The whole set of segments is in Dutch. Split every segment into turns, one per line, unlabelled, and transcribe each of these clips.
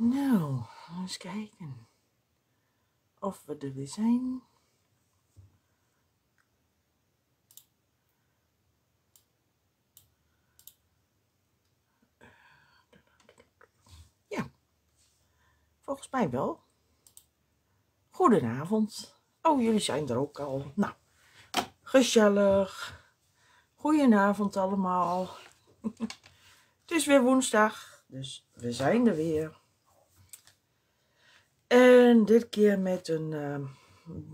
Nou, eens kijken of we er weer zijn. Ja, volgens mij wel. Goedenavond. Oh, jullie zijn er ook al. Nou, gezellig. Goedenavond allemaal. Het is weer woensdag, dus we zijn er weer. En dit keer met een uh,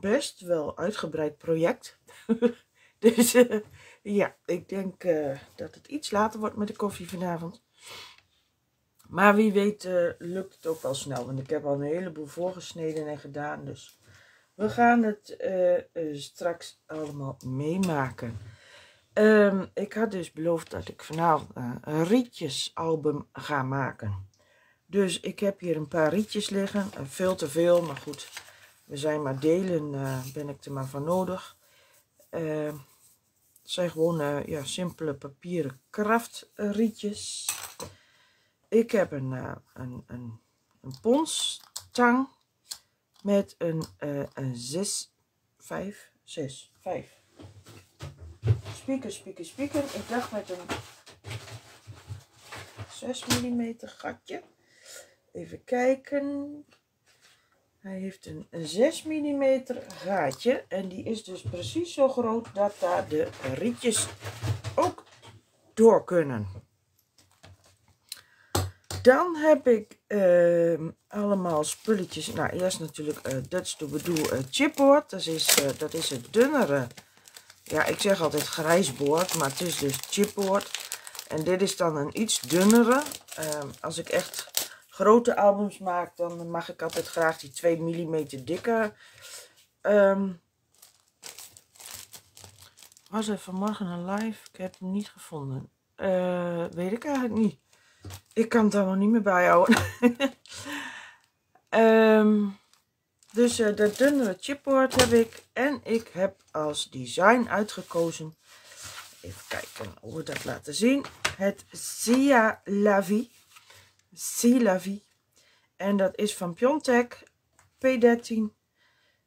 best wel uitgebreid project. dus uh, ja, ik denk uh, dat het iets later wordt met de koffie vanavond. Maar wie weet lukt het ook wel snel. Want ik heb al een heleboel voorgesneden en gedaan. Dus we gaan het straks allemaal meemaken. Um, ik had dus beloofd dat ik vanavond een rietjesalbum ga maken. Dus ik heb hier een paar rietjes liggen. Veel te veel, maar goed. We zijn maar delen, uh, ben ik er maar van nodig. Uh, het zijn gewoon uh, ja, simpele papieren kraftrietjes. Ik heb een, een, een, een ponstang met een, een 6, 5, 6, 5. Speaker, speaker, speaker. Ik dacht met een 6 mm gatje. Even kijken. Hij heeft een 6 mm gaatje. En die is dus precies zo groot dat daar de rietjes ook door kunnen. Dan heb ik uh, allemaal spulletjes. Nou, eerst natuurlijk uh, Dutch to bedoel uh, chipboard. Dat is, uh, dat is het dunnere. Ja, ik zeg altijd grijsboord, maar het is dus chipboard. En dit is dan een iets dunnere. Ehm, als ik echt grote albums maak, dan mag ik altijd graag die 2 mm dikke. Um, was er vanmorgen een live? Ik heb hem niet gevonden. Uh, weet ik eigenlijk niet. Ik kan het allemaal niet meer bijhouden. um, dus uh, de dunnere chipboard heb ik. En ik heb als design uitgekozen. Even kijken hoe we dat laten zien. Het Sia Lavi. Silavi. En dat is van Piontek P13.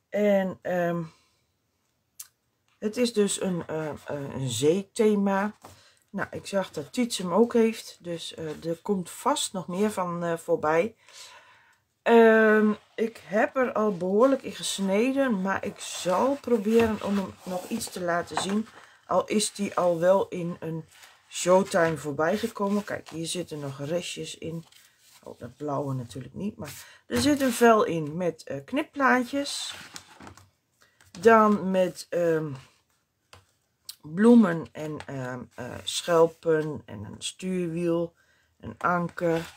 En um, het is dus een, uh, een zeethema. Nou, ik zag dat Tiets hem ook heeft. Dus uh, er komt vast nog meer van voorbij. Um, ik heb er al behoorlijk in gesneden. Maar ik zal proberen om hem nog iets te laten zien. Al is die al wel in een Showtime voorbij gekomen. Kijk, hier zitten nog restjes in. Oh, dat blauwe natuurlijk niet. Maar er zit een vel in met uh, knipplaatjes. Dan met um, bloemen en um, uh, schelpen en een stuurwiel. Een anker.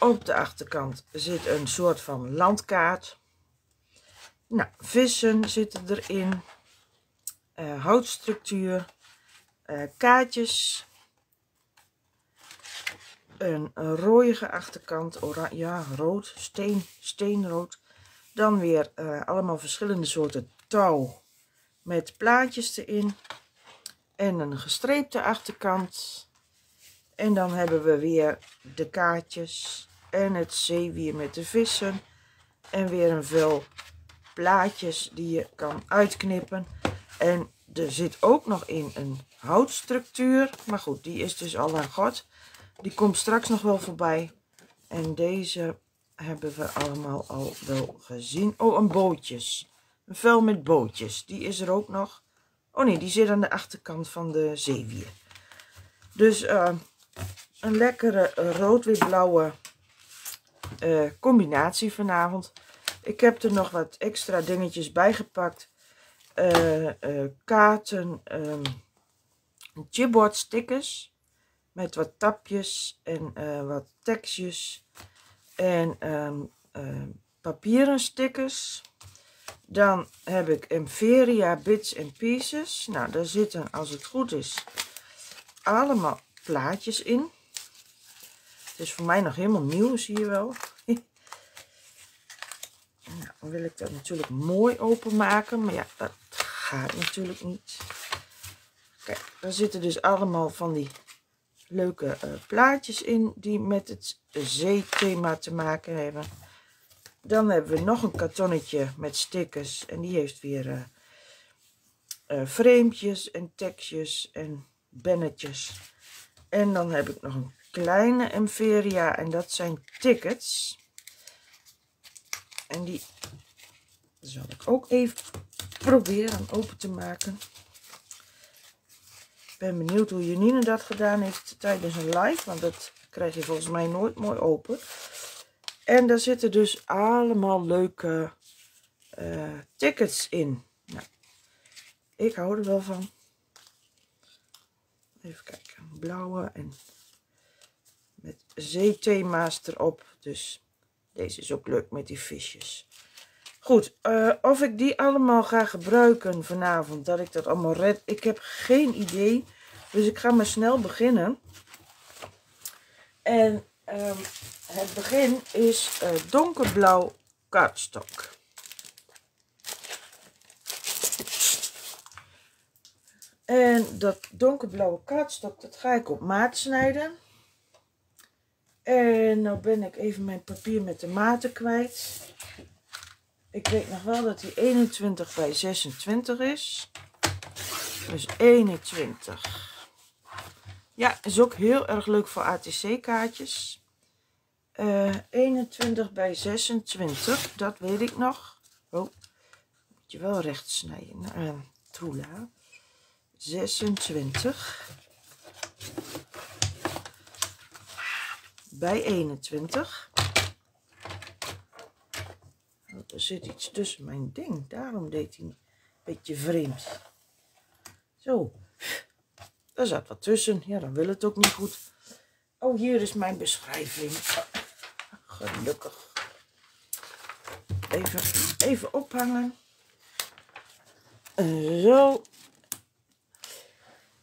Op de achterkant zit een soort van landkaart. Nou, vissen zitten erin. Uh, houtstructuur. kaartjes een rooige achterkant, ja, rood, steen, steenrood. Dan weer uh, allemaal verschillende soorten touw met plaatjes erin. En een gestreepte achterkant. En dan hebben we weer de kaartjes en het zeewier met de vissen. En weer een vel plaatjes die je kan uitknippen. En er zit ook nog in een houtstructuur. Maar goed, die is dus al aan god. Die komt straks nog wel voorbij. En deze hebben we allemaal al wel gezien. Oh, een bootjes. Een vel met bootjes. Die is er ook nog. Oh nee, die zit aan de achterkant van de zeewier. Dus uh, een lekkere rood-wit-blauwe uh, combinatie vanavond. Ik heb er nog wat extra dingetjes bij gepakt. Uh, kaarten, um, chipboard stickers met wat tapjes en uh, wat tekstjes en um, uh, papieren stickers. Dan heb ik Emveria Bits and Pieces. Nou, daar zitten, als het goed is, allemaal plaatjes in. Het is voor mij nog helemaal nieuw, zie je wel. nou, dan wil ik dat natuurlijk mooi openmaken, maar ja, dat gaat natuurlijk niet. Kijk, daar zitten dus allemaal van die leuke uh, plaatjes in die met het zeethema te maken hebben. Dan hebben we nog een kartonnetje met stickers en die heeft weer uh, uh, framepjes en tekstjes en bennetjes. En dan heb ik nog een kleine Emveria en dat zijn tickets. En die zal ik ook even proberen open te maken. Ben benieuwd hoe Janine dat gedaan heeft tijdens een live, want dat krijg je volgens mij nooit mooi open. En daar zitten dus allemaal leuke uh, tickets in. Nou, ik hou er wel van. Even kijken, blauwe en met zeethema's erop. Dus deze is ook leuk met die visjes. Goed, uh, of ik die allemaal ga gebruiken vanavond, dat ik dat allemaal red, ik heb geen idee. Dus ik ga maar snel beginnen. En um, het begin is uh, donkerblauw kaartstok. En dat donkerblauwe kaartstok, dat ga ik op maat snijden. En nou ben ik even mijn papier met de maten kwijt. Ik weet nog wel dat die 21 bij 26 is. Dus 21. Ja, is ook heel erg leuk voor ATC kaartjes. Uh, 21 bij 26, dat weet ik nog. Oh, moet je wel recht snijden. Uh, Troela. 26 bij 21. Oh, er zit iets tussen mijn ding. Daarom deed hij een beetje vreemd. Zo. Er zat wat tussen. Ja, dan wil het ook niet goed. Oh, hier is mijn beschrijving. Gelukkig. Even, even ophangen. Zo.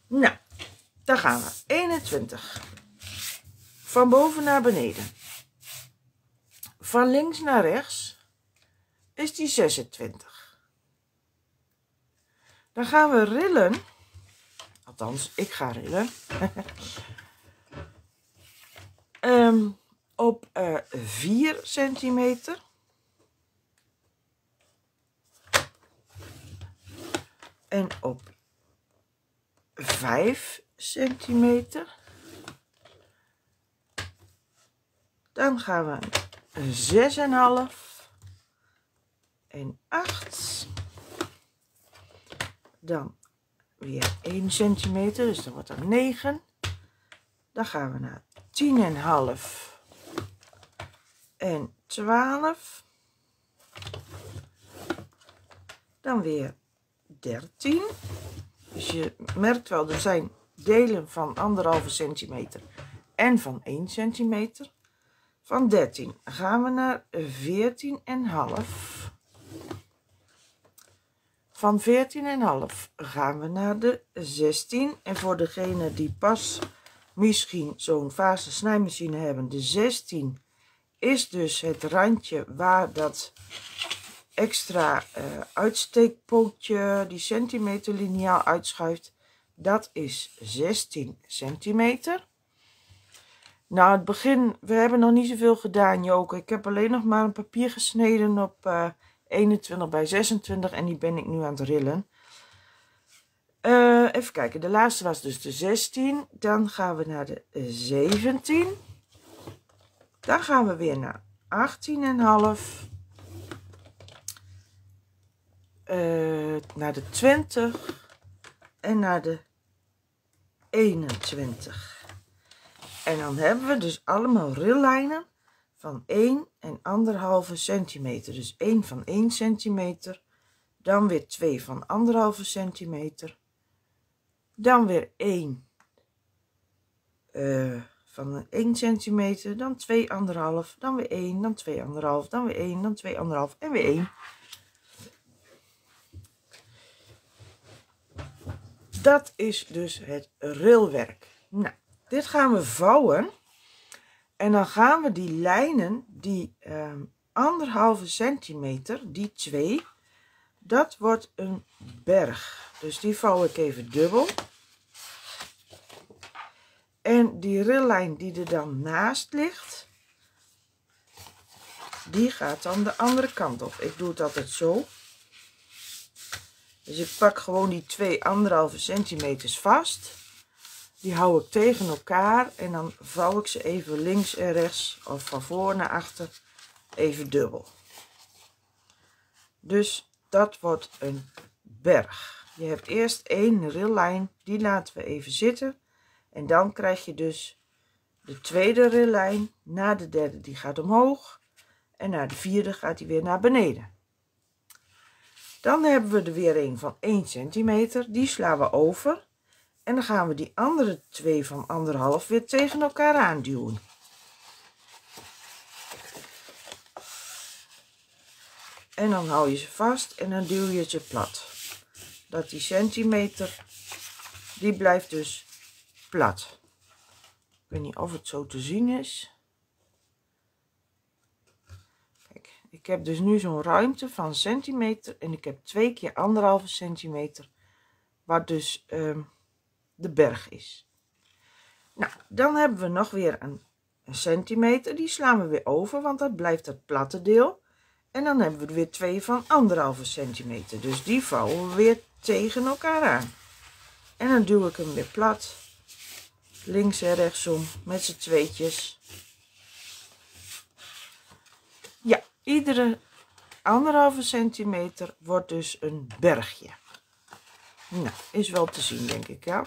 Nou, daar gaan we. 21. Van boven naar beneden. Van links naar rechts is die 26. Dan gaan we rillen. Althans, ik ga rillen. um, op uh, 4 centimeter. En op 5 centimeter. Dan gaan we 6,5 en 8. Dan weer 1 centimeter, dus dan wordt dat 9. Dan gaan we naar 10,5 en 12. Dan weer 13. Dus je merkt wel, er zijn delen van anderhalve centimeter en van 1 centimeter. Van 13 gaan we naar 14,5. Van 14,5 gaan we naar de 16. En voor degene die pas misschien zo'n fase snijmachine hebben, de 16 is dus het randje waar dat extra uh, uitsteekpootje, die centimeter liniaal uitschuift. Dat is 16 centimeter. Nou, het begin, we hebben nog niet zoveel gedaan, Joke. Ik heb alleen nog maar een papier gesneden op eh, 21 bij 26 en die ben ik nu aan het rillen. Uh, even kijken, de laatste was dus de 16. Dan gaan we naar de 17. Dan gaan we weer naar 18,5. Uh, naar de 20 en naar de 21. En dan hebben we dus allemaal rillijnen van 1 en 1,5 centimeter. Dus 1 van 1 centimeter, dan weer 2 van 1,5 centimeter, dan weer 1 uh, van 1 centimeter, dan 2 1,5, dan weer 1, dan 2 1,5, dan weer 1, dan 2 1,5 en weer 1. Dat is dus het rilwerk. Nou, dit gaan we vouwen. En dan gaan we die lijnen, die um, anderhalve centimeter, die twee, dat wordt een berg. Dus die vouw ik even dubbel. En die rillijn die er dan naast ligt, die gaat dan de andere kant op. Ik doe het altijd zo. Dus ik pak gewoon die twee anderhalve centimeters vast. Die hou ik tegen elkaar en dan vouw ik ze even links en rechts of van voor naar achter even dubbel. Dus dat wordt een berg. Je hebt eerst één rillijn, die laten we even zitten. En dan krijg je dus de tweede rillijn, na de derde die gaat omhoog. En na de vierde gaat die weer naar beneden. Dan hebben we er weer een van 1 centimeter. Die slaan we over. En dan gaan we die andere twee van anderhalf weer tegen elkaar aanduwen. En dan hou je ze vast en dan duw je ze plat. Dat die centimeter, die blijft dus plat. Ik weet niet of het zo te zien is. Kijk, ik heb dus nu zo'n ruimte van centimeter en ik heb twee keer anderhalve centimeter, waar dus ehm, de berg is. Nou, dan hebben we nog weer een, centimeter, die slaan we weer over, want dat blijft het platte deel. En dan hebben we er weer twee van anderhalve centimeter. Dus die vouwen we weer tegen elkaar aan. En dan duw ik hem weer plat. Links en rechtsom met z'n tweetjes. Ja, iedere anderhalve centimeter wordt dus een bergje. Nou, is wel te zien denk ik, ja.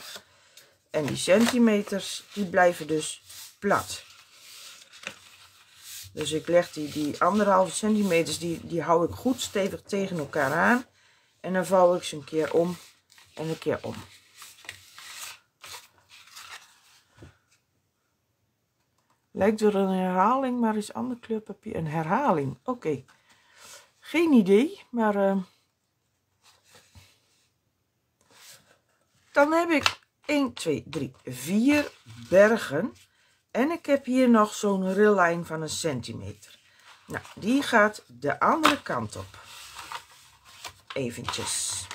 En die centimeters, die blijven dus plat. Dus ik leg die, die anderhalve centimeters, die, die hou ik goed stevig tegen elkaar aan. En dan vouw ik ze een keer om en een keer om. Lijkt er een herhaling, maar is ander kleurpapier een herhaling. Oké, geen idee, maar... Uh... Dan heb ik 1, 2, 3, 4 bergen en ik heb hier nog zo'n rillijn van een centimeter. Nou, die gaat de andere kant op. Eventjes.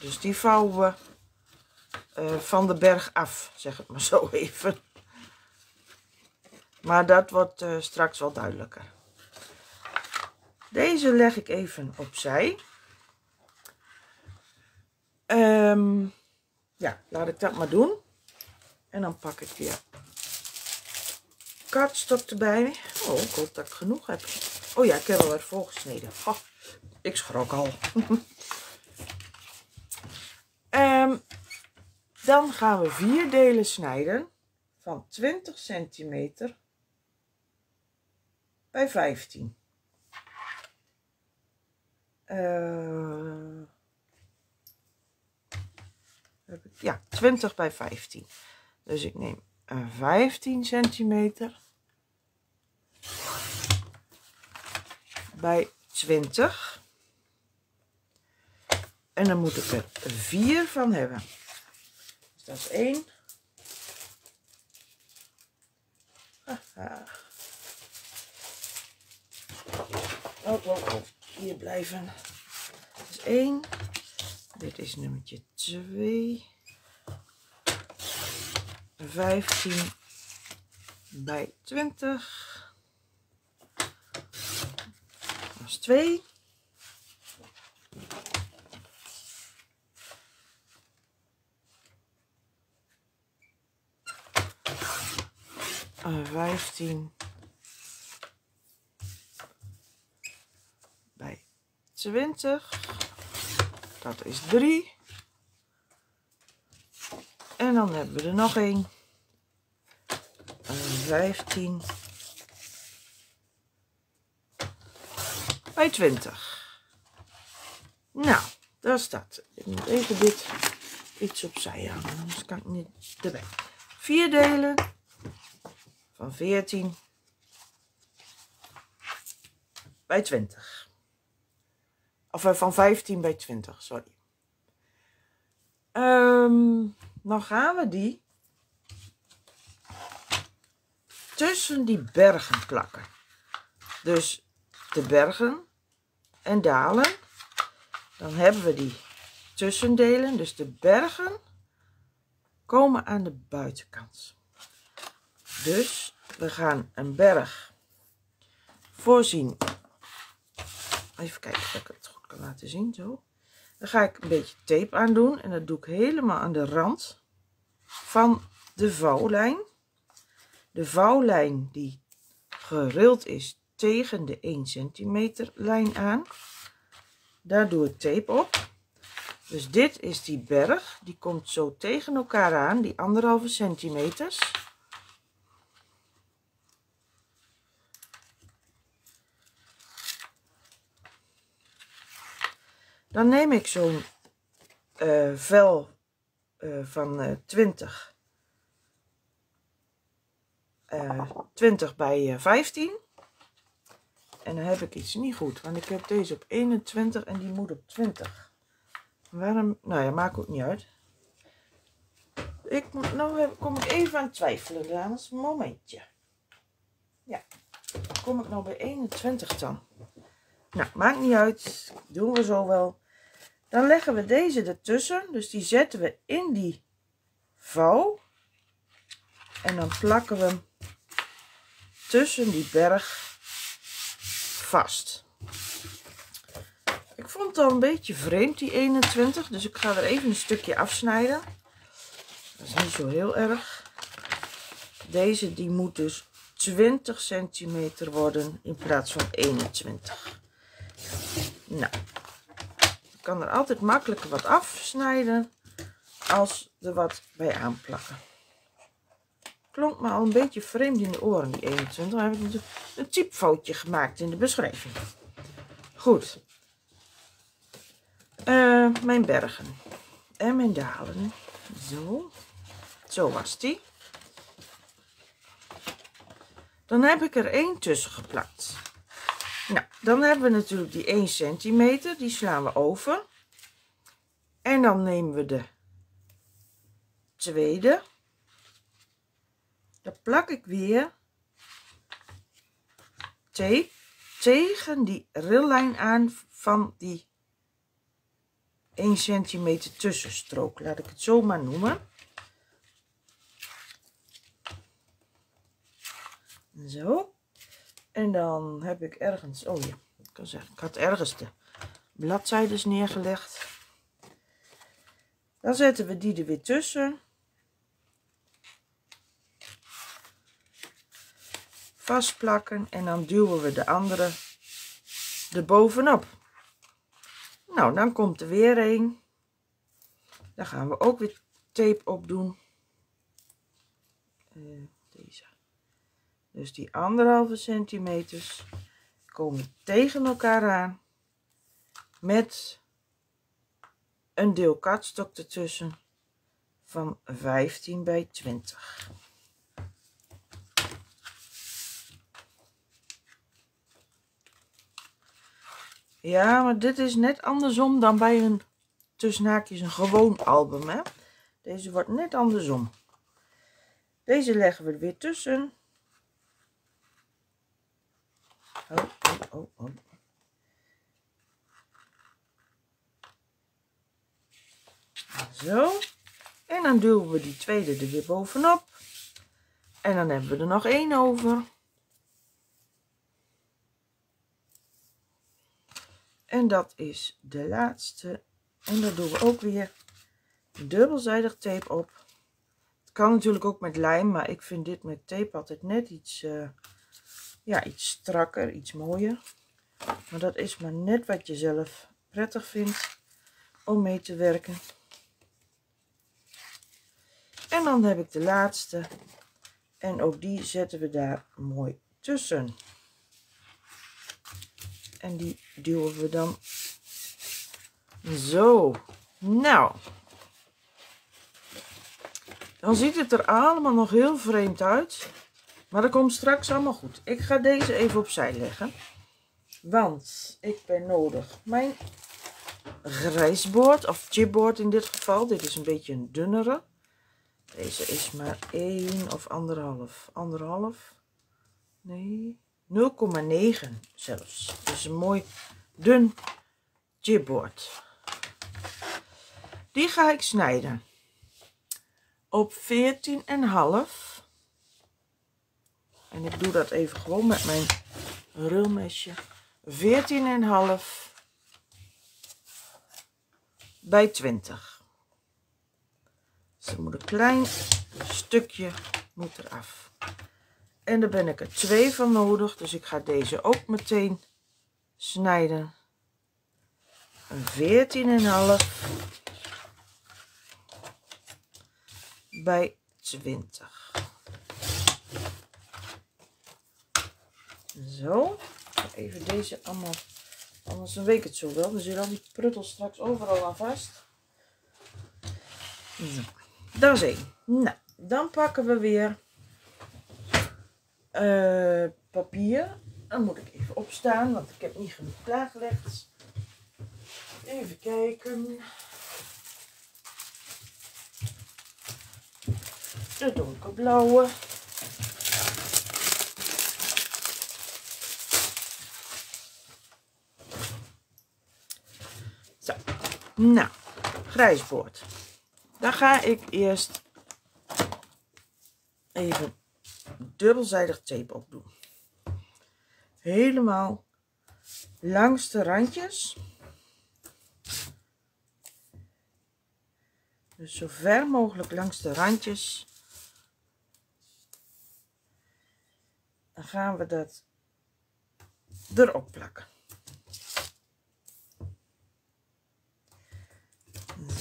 Dus die vouwen we uh, van de berg af, zeg het maar zo even. Maar dat wordt uh, straks wel duidelijker. Deze leg ik even opzij. Um, ja, laat ik dat maar doen. En dan pak ik weer kaartstok erbij. Oh, ik hoop dat ik genoeg heb. Oh ja, ik heb al weer volgesneden. Oh, ik schrok al. um, dan gaan we vier delen snijden van 20 centimeter bij 15. Uh, ja, 20 bij 15. Dus ik neem een 15 centimeter bij 20. En dan moet ik er 4 van hebben. Dus dat is 1. Oh, oh, oh. Hier blijven. Dat is 1. Dit is nummertje 2. 15 bij 20. Dat is 2. Uh, 15 bij 20. Dat is 3. En dan hebben we er nog één. 15 bij 20. Nou, daar staat. Ik moet even dit iets opzij houden, anders kan ik niet erbij. Vier delen van 14 bij 20. Of eh, van 15 bij 20, sorry. Um, dan gaan we die tussen die bergen plakken. Dus de bergen en dalen. Dan hebben we die tussendelen, dus de bergen komen aan de buitenkant. Dus we gaan een berg voorzien. Even kijken of ik het goed kan laten zien. Zo. Dan ga ik een beetje tape aan doen. En dat doe ik helemaal aan de rand van de vouwlijn. De vouwlijn die gerild is tegen de 1 centimeter lijn aan. Daar doe ik tape op. Dus dit is die berg. Die komt zo tegen elkaar aan, die anderhalve centimeters. Dan neem ik zo'n uh, vel uh, van uh, 20, 20 bij 15. En dan heb ik iets niet goed, want ik heb deze op 21 en die moet op 20. Waarom? Nou ja, maakt ook niet uit. Ik nou kom ik even aan twijfelen, dames. Momentje. Ja, kom ik nou bij 21 dan? Nou, maakt niet uit. Doen we zo wel. Dan leggen we deze ertussen. Dus die zetten we in die vouw. En dan plakken we hem tussen die berg vast. Ik vond het al een beetje vreemd, die 21. Dus ik ga er even een stukje afsnijden. Dat is niet zo heel erg. Deze die moet dus 20 centimeter worden in plaats van 21. Nou, kan er altijd makkelijker wat afsnijden als er wat bij aanplakken. Klonk me al een beetje vreemd in de oren, die 21. Dan heb ik een typfoutje gemaakt in de beschrijving. Goed. Uh, mijn bergen. En mijn dalen. Zo. Zo was die. Dan heb ik er één tussen geplakt. Nou, dan hebben we natuurlijk die 1 centimeter. Die slaan we over. En dan nemen we de tweede. Dan plak ik weer tegen die rillijn aan van die 1 centimeter tussenstrook. Laat ik het zo maar noemen. Zo. En dan heb ik ergens, oh ja, ik kan zeggen, ik had ergens de bladzijdes neergelegd. Dan zetten we die er weer tussen. Vastplakken en dan duwen we de andere er bovenop. Nou, dan komt er weer een. Dan gaan we ook weer tape op doen. Deze. Dus die anderhalve centimeters komen tegen elkaar aan. Met een deel katstok ertussen van 15 bij 20. Ja, maar dit is net andersom dan bij een tussen haakjes een gewoon album. Hè? Deze wordt net andersom. Deze leggen we er weer tussen. Oh, oh, oh, oh. Zo. En dan duwen we die tweede er weer bovenop. En dan hebben we er nog één over. En dat is de laatste. En daar doen we ook weer dubbelzijdig tape op. Het kan natuurlijk ook met lijm, maar ik vind dit met tape altijd net iets, uh, ja, iets strakker, iets mooier. Maar dat is maar net wat je zelf prettig vindt om mee te werken. En dan heb ik de laatste. En ook die zetten we daar mooi tussen. En die duwen we dan zo. Nou. Dan ziet het er allemaal nog heel vreemd uit. Maar dat komt straks allemaal goed. Ik ga deze even opzij leggen. Want ik ben nodig mijn grijsboord. Of chipboard in dit geval. Dit is een beetje een dunnere. Deze is maar 1 of anderhalf. Anderhalf. Nee. 0,9 zelfs. Dus een mooi dun chipboard. Die ga ik snijden. op 14,5. En ik doe dat even gewoon met mijn rulmesje. 14,5 bij 20. Dus moet een klein stukje moet eraf. En daar ben ik er twee van nodig. Dus ik ga deze ook meteen snijden. Een 14,5 bij 20. Zo. Even deze allemaal, anders een week het zo wel. Dan zit al die pruttel straks overal aan vast. Zo. Dat is één. Nou, dan pakken we weer uh, papier. Dan moet ik even opstaan, want ik heb niet genoeg klaargelegd. Even kijken. De donkerblauwe. Zo. Nou, grijsbord. Daar ga ik eerst even dubbelzijdig tape op doen. Helemaal langs de randjes. Dus zo ver mogelijk langs de randjes. Dan gaan we dat erop plakken.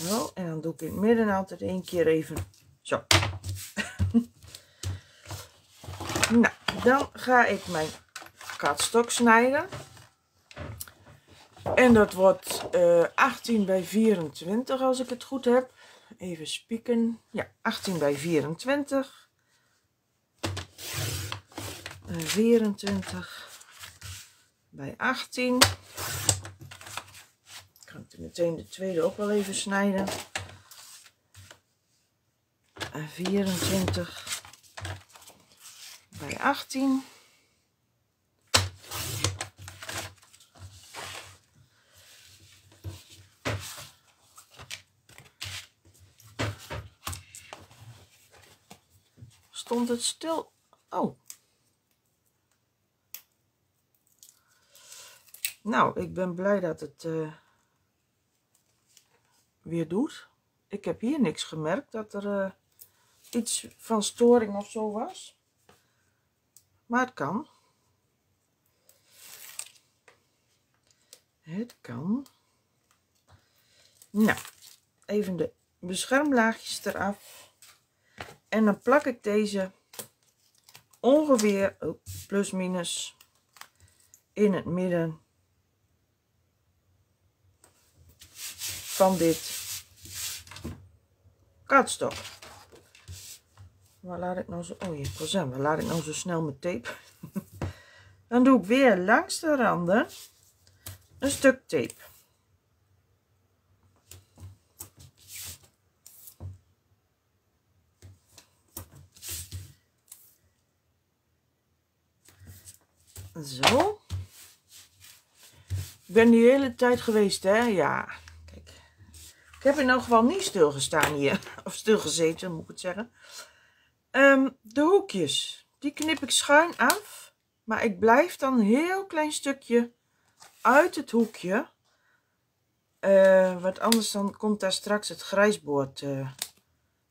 Zo, en dan doe ik in het midden altijd één keer even zo. nou, dan ga ik mijn katstok snijden. En dat wordt uh, eh, 18 bij 24 als ik het goed heb. Even spieken. Ja, 18 bij 24. Uh, 24 bij 18 kan ik meteen de tweede ook wel even snijden. En 24 bij 18. Stond het stil? Oh. Nou, ik ben blij dat het... Uh, weer doet. Ik heb hier niks gemerkt dat er uh, iets van storing of zo was. Maar het kan. Het kan. Nou, even de beschermlaagjes eraf. En dan plak ik deze ongeveer oh, plus minus in het midden van dit katstok. Waar laat ik nou zo... Oh, procent. Waar laat ik nou zo snel mijn tape? Dan doe ik weer langs de randen een stuk tape. Zo. Ik ben die hele tijd geweest, hè? Ja. Ik heb in elk geval niet stilgestaan hier. Of stilgezeten, moet ik het zeggen. Ehm, de hoekjes. Die knip ik schuin af. Maar ik blijf dan een heel klein stukje uit het hoekje. Uh, want anders dan komt daar straks het grijsboord uh,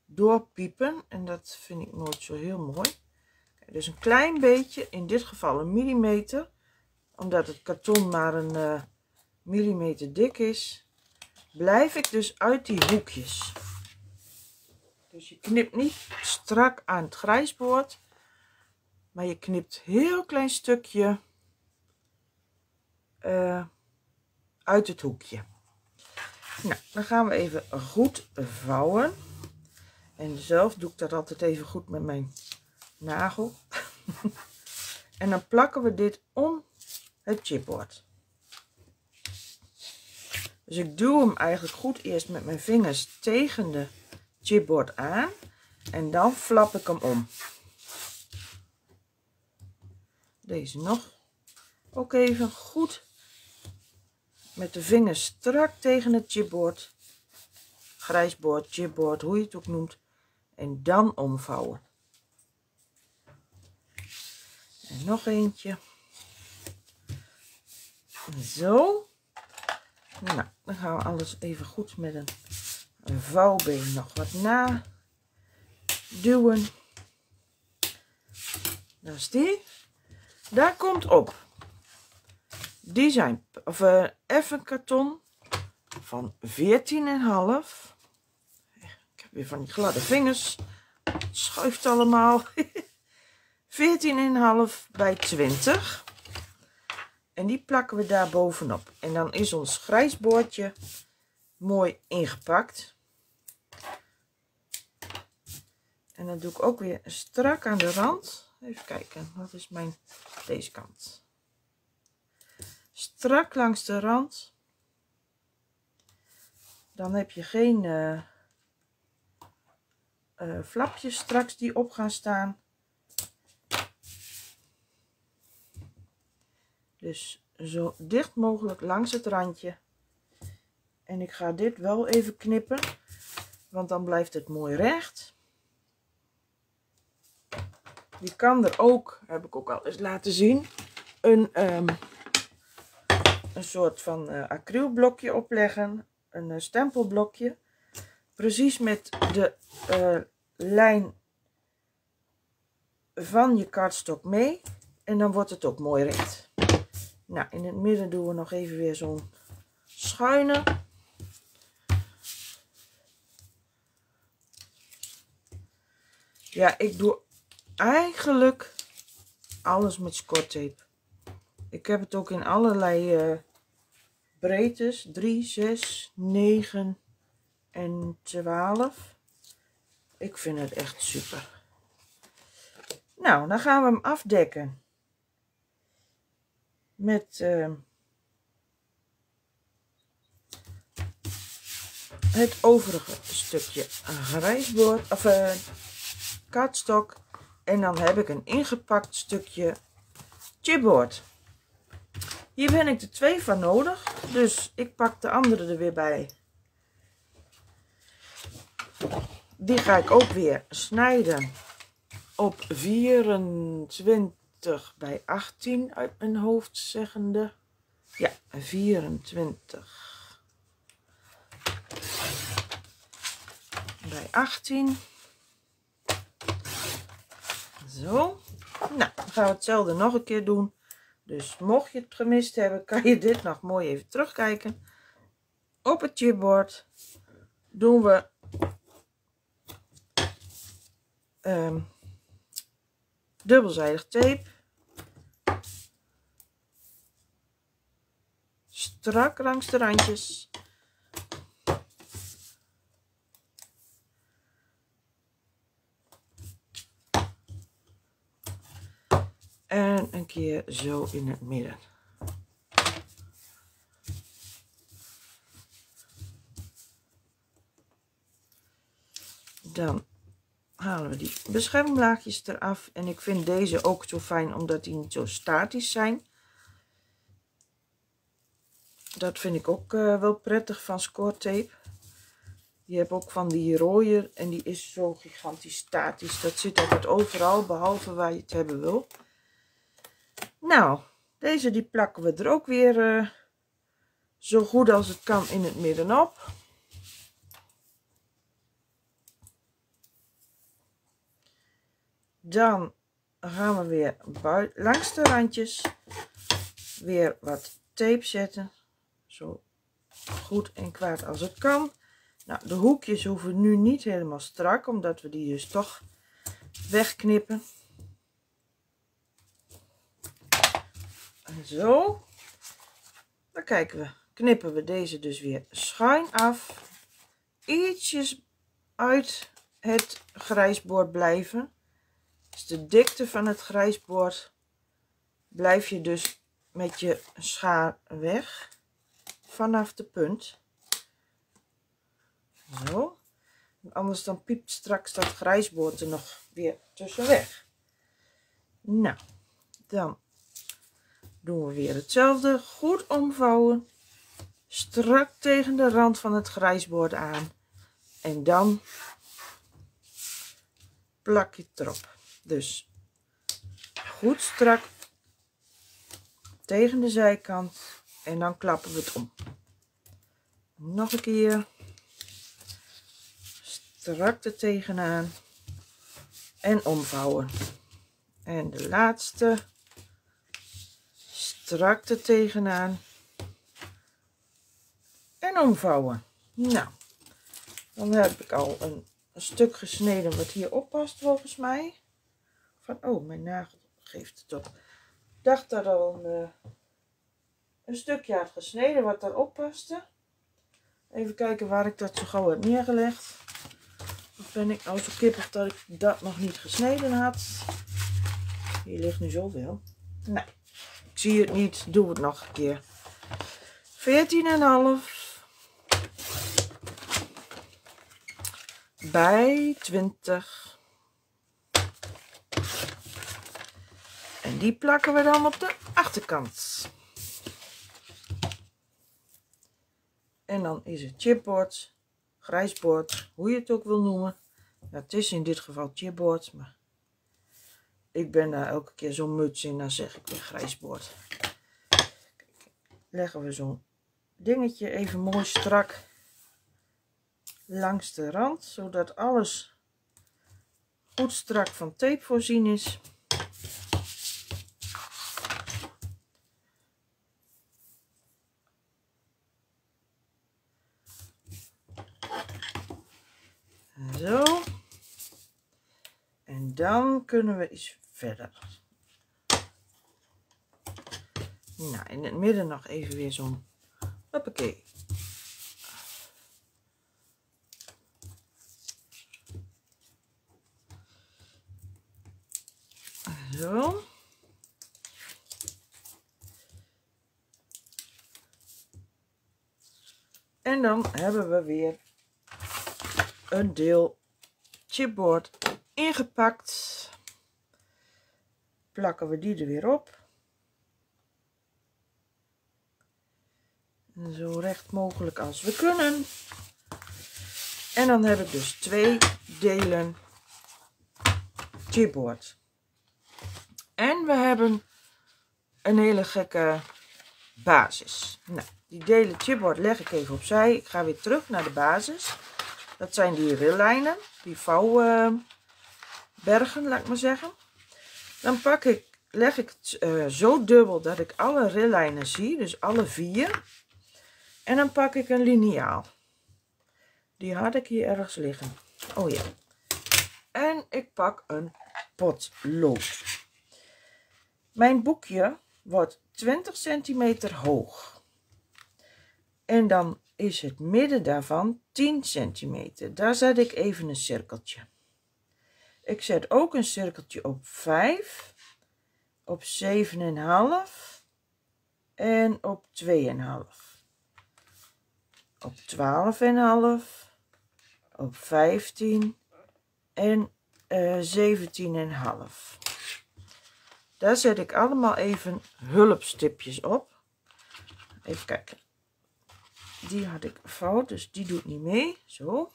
doorpiepen. En dat vind ik nooit zo heel mooi. Dus een klein beetje, in dit geval een millimeter. Omdat het karton maar een uh, millimeter dik is blijf ik dus uit die hoekjes. Dus je knipt niet strak aan het grijsboord, maar je knipt heel klein stukje uh, uit het hoekje. Nou, dan gaan we even goed vouwen. En zelf doe ik dat altijd even goed met mijn nagel. en dan plakken we dit om het chipboard. Dus ik duw hem eigenlijk goed eerst met mijn vingers tegen de chipboard aan. En dan flap ik hem om. Deze nog. Ook even goed met de vingers strak tegen het chipboard. Grijsboord, chipboard, hoe je het ook noemt. En dan omvouwen. En nog eentje. Zo. Nou, dan gaan we alles even goed met een, een vouwbeen nog wat na duwen. Dat is die. Daar komt op. Die zijn, of uh, even karton van 14,5. Ik heb weer van die gladde vingers. Het schuift allemaal. 14,5 bij 20. En die plakken we daar bovenop. En dan is ons grijsboordje mooi ingepakt. En dan doe ik ook weer strak aan de rand. Even kijken, wat is mijn deze kant. Strak langs de rand. Dan heb je geen uh, uh, flapjes straks die op gaan staan. Dus zo dicht mogelijk langs het randje. En ik ga dit wel even knippen, want dan blijft het mooi recht. Je kan er ook, heb ik ook al eens laten zien, een, um, een soort van uh, acrylblokje opleggen. Een uh, stempelblokje. Precies met de uh, lijn van je kartstok mee. En dan wordt het ook mooi recht. Nou, in het midden doen we nog even weer zo'n schuine. Ja, ik doe eigenlijk alles met scortape. Ik heb het ook in allerlei uh, breedtes. 3, 6, 9 en 12. Ik vind het echt super. Nou, dan gaan we hem afdekken met uh, het overige stukje grijsboord of uh, kaartstok en dan heb ik een ingepakt stukje chipboard. Hier ben ik er twee van nodig, dus ik pak de andere er weer bij. Die ga ik ook weer snijden op 24 bij 18 uit mijn hoofd zeggende. Ja, 24 bij 18. Zo. Nou, dan gaan we hetzelfde nog een keer doen. Dus mocht je het gemist hebben, kan je dit nog mooi even terugkijken. Op het chipboard doen we um, dubbelzijdig tape. Strak langs de randjes. En een keer zo in het midden. Dan halen we die beschermlaagjes eraf. En ik vind deze ook zo fijn omdat die niet zo statisch zijn. Dat vind ik ook uh, wel prettig van score tape. Je hebt ook van die rode en die is zo gigantisch statisch. Dat zit altijd overal, behalve waar je het hebben wil. Nou, deze die plakken we er ook weer uh, zo goed als het kan in het midden op. Dan gaan we weer langs de randjes weer wat tape zetten. Zo goed en kwaad als het kan. Nou, de hoekjes hoeven nu niet helemaal strak, omdat we die dus toch wegknippen. En zo. Dan kijken we, knippen we deze dus weer schuin af. Ietsjes uit het grijsboord blijven. Dus de dikte van het grijsboord blijf je dus met je schaar weg vanaf de punt. Zo. Anders dan piept straks dat grijsboord er nog weer tussenweg. Nou, dan doen we weer hetzelfde. Goed omvouwen. Strak tegen de rand van het grijsboord aan. En dan plak je het erop. Dus goed strak tegen de zijkant en dan klappen we het om. Nog een keer strak er tegenaan en omvouwen. En de laatste strak er tegenaan en omvouwen. Nou, dan heb ik al een, stuk gesneden wat hier oppast volgens mij. Van, oh, mijn nagel geeft het op. Ik dacht dat al uh, een stukje had gesneden wat erop paste. Even kijken waar ik dat zo gauw heb neergelegd. Of ben ik nou zo kippig dat ik dat nog niet gesneden had. Hier ligt nu zoveel. Nee, ik zie het niet. Doe het nog een keer. 14,5 bij 20. En die plakken we dan op de achterkant. En dan is het chipboard, grijsbord, hoe je het ook wil noemen. Ja, het is in dit geval chipboard, maar ik ben daar elke keer zo'n muts in, dan zeg ik weer grijsbord. Leggen we zo'n dingetje even mooi strak langs de rand, zodat alles goed strak van tape voorzien is. Zo. En dan kunnen we eens verder. Nou, in het midden nog even weer zo'n hoppakee Zo. En dan hebben we weer een deel chipboard ingepakt. Plakken we die er weer op. Zo recht mogelijk als we kunnen. En dan heb ik dus twee delen chipboard. En we hebben een hele gekke basis. Nou, die delen chipboard leg ik even opzij. Ik ga weer terug naar de basis. Dat zijn die rillijnen, die vouwbergen, laat ik maar zeggen. Dan pak ik, leg ik het uh, zo dubbel dat ik alle rillijnen zie, dus alle vier. En dan pak ik een liniaal. Die had ik hier ergens liggen. Oh ja. En ik pak een potlood. Mijn boekje wordt 20 centimeter hoog. En dan is het midden daarvan 10 centimeter. Daar zet ik even een cirkeltje. Ik zet ook een cirkeltje op 5, op 7,5 en op 2,5. Op 12,5, op 15 en uh, 17,5. Daar zet ik allemaal even hulpstipjes op. Even kijken. Die had ik fout, dus die doet niet mee. Zo.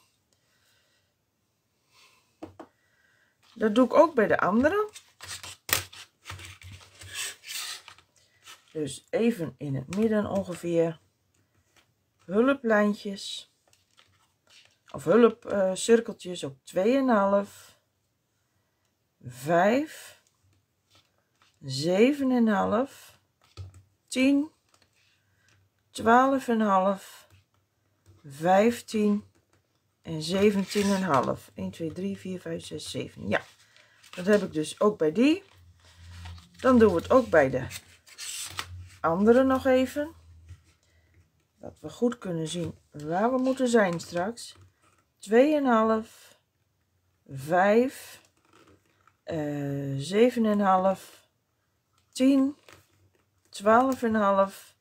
Dat doe ik ook bij de andere. Dus even in het midden ongeveer. Hulplijntjes. Of hulpcirkeltjes uh, op 2,5. 5 zeven en half, tien, twaalf en half, vijftien en zeventien en half. 1, 2, 3, 4, 5, 6, 7. Ja, dat heb ik dus ook bij die. Dan doen we het ook bij de andere nog even. Dat we goed kunnen zien waar we moeten zijn straks. 2,5, 5, uh, 7,5, 10, 12,5,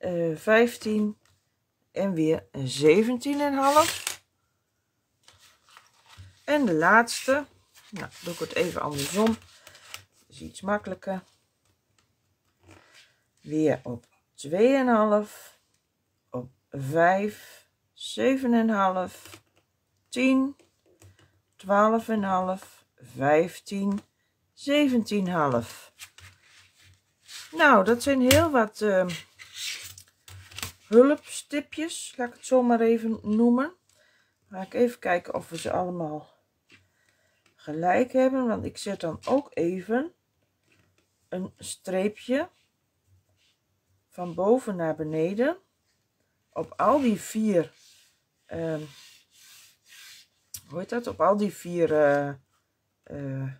uh, 15 en weer 17,5. En de laatste, nou doe ik het even andersom, is iets makkelijker. Weer op 2,5, op 5, 7,5, 10, 12,5, 15, 17,5. Nou, dat zijn heel wat uh, hulpstipjes, laat ik het zo maar even noemen. Ga ik even kijken of we ze allemaal gelijk hebben, want ik zet dan ook even een streepje van boven naar beneden. Op al die vier uh, hoe heet dat? Op al die vier uh, uh,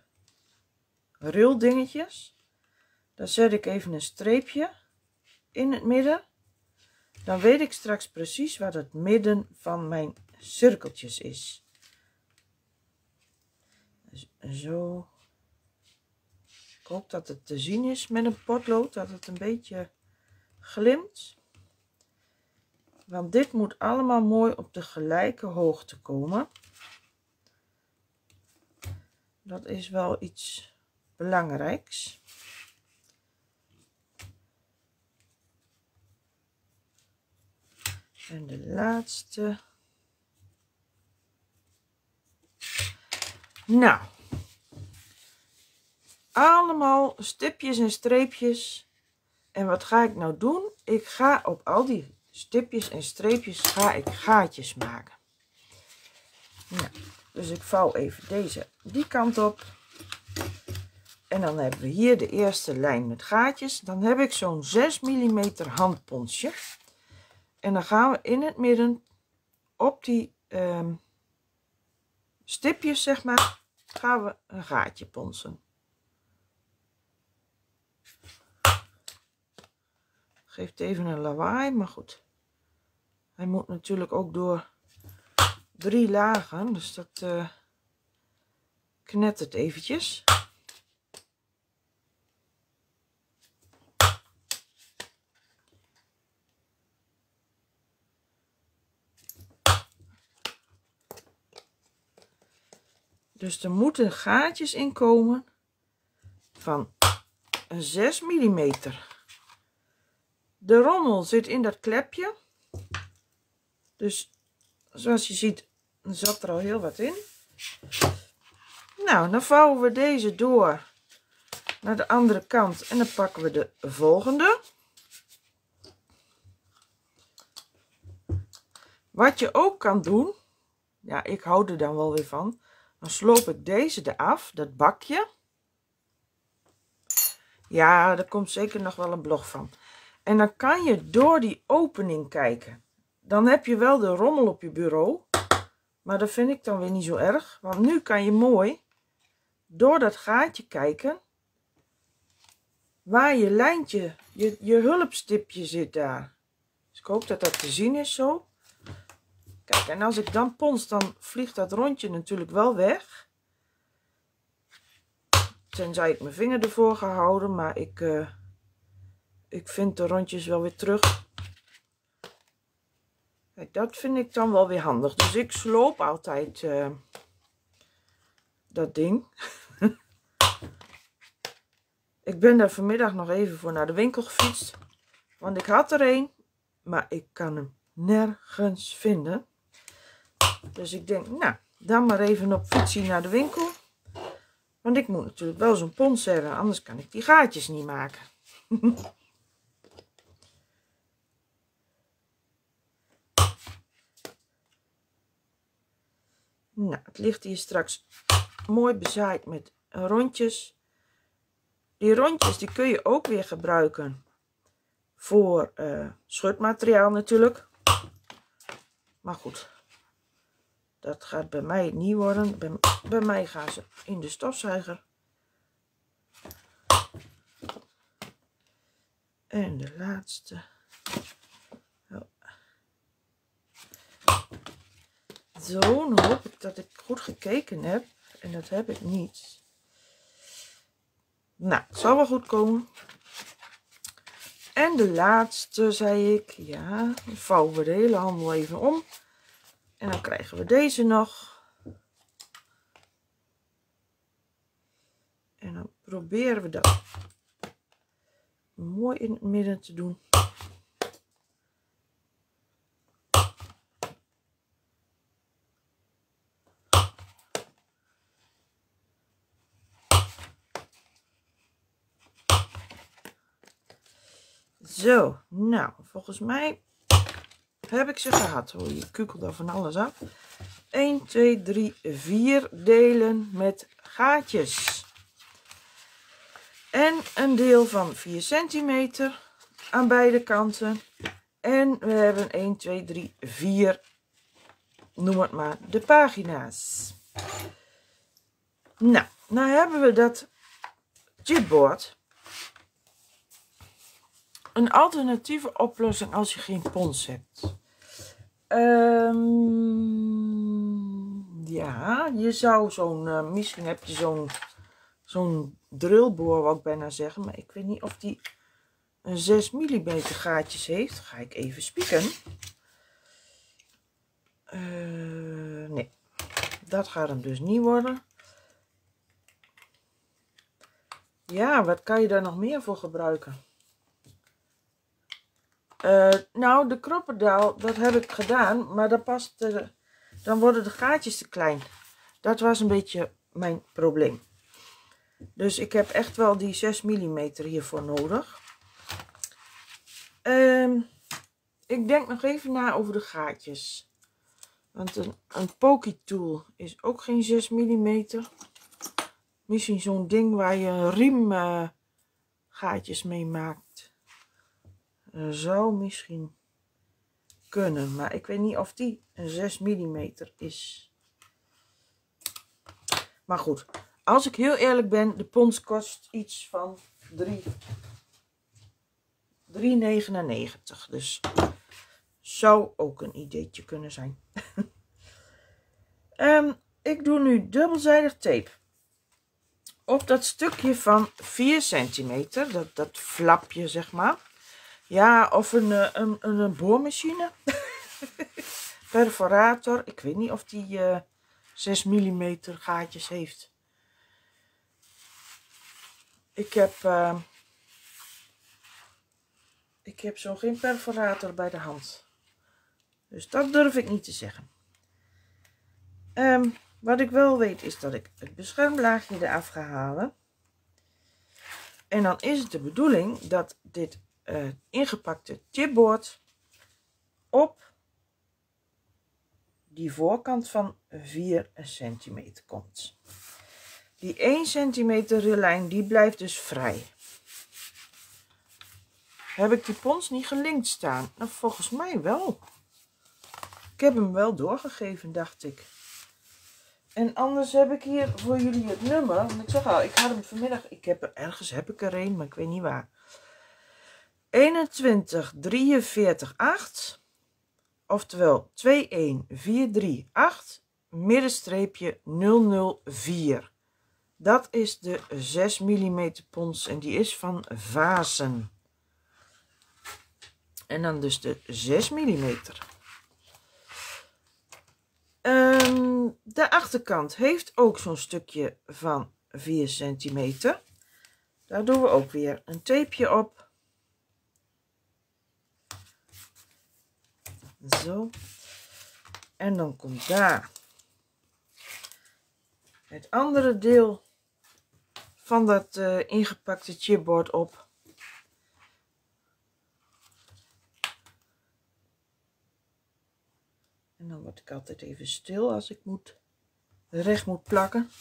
dan zet ik even een streepje in het midden. Dan weet ik straks precies wat het midden van mijn cirkeltjes is zo ik hoop dat het te zien is met een potlood dat het een beetje glimt. Want dit moet allemaal mooi op de gelijke hoogte komen. Dat is wel iets belangrijks. En de laatste. Nou, allemaal stipjes en streepjes en wat ga ik nou doen? Ik ga op al die stipjes en streepjes ga ik gaatjes maken. Nou, dus ik vouw even deze die kant op. En dan hebben we hier de eerste lijn met gaatjes. Dan heb ik zo'n 6 mm handponsje. En dan gaan we in het midden op die um, stipjes, zeg maar, gaan we een gaatje ponsen. Geeft even een lawaai, maar goed. Hij moet natuurlijk ook door drie lagen, dus dat uh, knettert eventjes. Dus er moeten gaatjes in komen van 6 mm. De rommel zit in dat klepje. Dus zoals je ziet zat er al heel wat in. Nou, dan vouwen we deze door naar de andere kant en dan pakken we de volgende. Wat je ook kan doen, ja, ik hou er dan wel weer van, dan sloop ik deze eraf, dat bakje. Ja, er komt zeker nog wel een blog van. En dan kan je door die opening kijken. Dan heb je wel de rommel op je bureau. Maar dat vind ik dan weer niet zo erg. Want nu kan je mooi door dat gaatje kijken. Waar je lijntje, je, je hulpstipje zit daar. Dus ik hoop dat dat te zien is zo. Kijk, en als ik dan pons, dan vliegt dat rondje natuurlijk wel weg. Tenzij ik mijn vinger ervoor ga houden. Maar ik... Uh, ik vind de rondjes wel weer terug. Kijk, dat vind ik dan wel weer handig. Dus ik sloop altijd uh, dat ding. ik ben daar vanmiddag nog even voor naar de winkel gefietst. Want ik had er een, maar ik kan hem nergens vinden. Dus ik denk, nou, dan maar even op fietsie naar de winkel. Want ik moet natuurlijk wel zo'n pons hebben, anders kan ik die gaatjes niet maken. Nou, het ligt hier straks mooi bezaaid met rondjes. Die rondjes die kun je ook weer gebruiken voor uh, schutmateriaal natuurlijk. Maar goed, dat gaat bij mij niet worden. Bij, mij gaan ze in de stofzuiger. En de laatste. Zo, dan hoop ik dat ik goed gekeken heb. En dat heb ik niet. Nou, het zal wel goed komen. En de laatste, zei ik. Ja, dan vouwen we de hele handel even om. En dan krijgen we deze nog. En dan proberen we dat mooi in het midden te doen. Zo, nou, volgens mij heb ik ze gehad. Hoor, je kukelt er van alles af. 1, 2, 3, 4 delen met gaatjes. En een deel van 4 centimeter aan beide kanten. En we hebben 1, 2, 3, 4, noem het maar, de pagina's. Nou, nou hebben we dat chipboard. Een alternatieve oplossing als je geen pons hebt. Um, ja, je zou zo'n, uh, misschien heb je zo'n zo'n drillboor, wou ik bijna zeggen. Maar ik weet niet of die een 6 mm gaatjes heeft. Ga ik even spieken. Uh, nee, dat gaat hem dus niet worden. Ja, wat kan je daar nog meer voor gebruiken? Uh, nou, de kroppendaal, dat heb ik gedaan, maar dan, past dan worden de gaatjes te klein. Dat was een beetje mijn probleem. Dus ik heb echt wel die 6 mm hiervoor nodig. Um, ik denk nog even na over de gaatjes. Want een, een Poki Tool is ook geen 6 mm. Misschien zo'n ding waar je riem uh, gaatjes mee maakt. Uh, zou misschien kunnen. Maar ik weet niet of die een 6 mm is. Maar goed. Als ik heel eerlijk ben. De pons kost iets van 3 3,99. Dus zou ook een ideetje kunnen zijn. um, ik doe nu dubbelzijdig tape op dat stukje van 4 centimeter, dat, dat flapje zeg maar. Ja, of een, eh, een, een, een boormachine. Perforator. Ik weet niet of die uh, eh, 6 mm gaatjes heeft. Ik heb, uh, ik heb zo geen perforator bij de hand. Dus dat durf ik niet te zeggen. Um, wat ik wel weet is dat ik het beschermlaagje eraf ga halen. En dan is het de bedoeling dat dit uh, ingepakte chipboard op die voorkant van 4 centimeter komt. Die 1 centimeter lijn die blijft dus vrij. Heb ik die pons niet gelinkt staan? Nou, volgens mij wel. Ik heb hem wel doorgegeven, dacht ik. En anders heb ik hier voor jullie het nummer. Want ik zeg al, ik had hem vanmiddag. Ik heb er, ergens heb ik er een, maar ik weet niet waar. 21 43 8. Oftewel 21438 middenstreepje 004. Dat is de 6 mm pons en die is van Vazen. En dan dus de 6 mm. Um, de achterkant heeft ook zo'n stukje van 4 centimeter. Daar doen we ook weer een tapeje op. Zo. En dan komt daar het andere deel van dat uh, ingepakte chipboard op. En dan word ik altijd even stil als ik moet, recht moet plakken.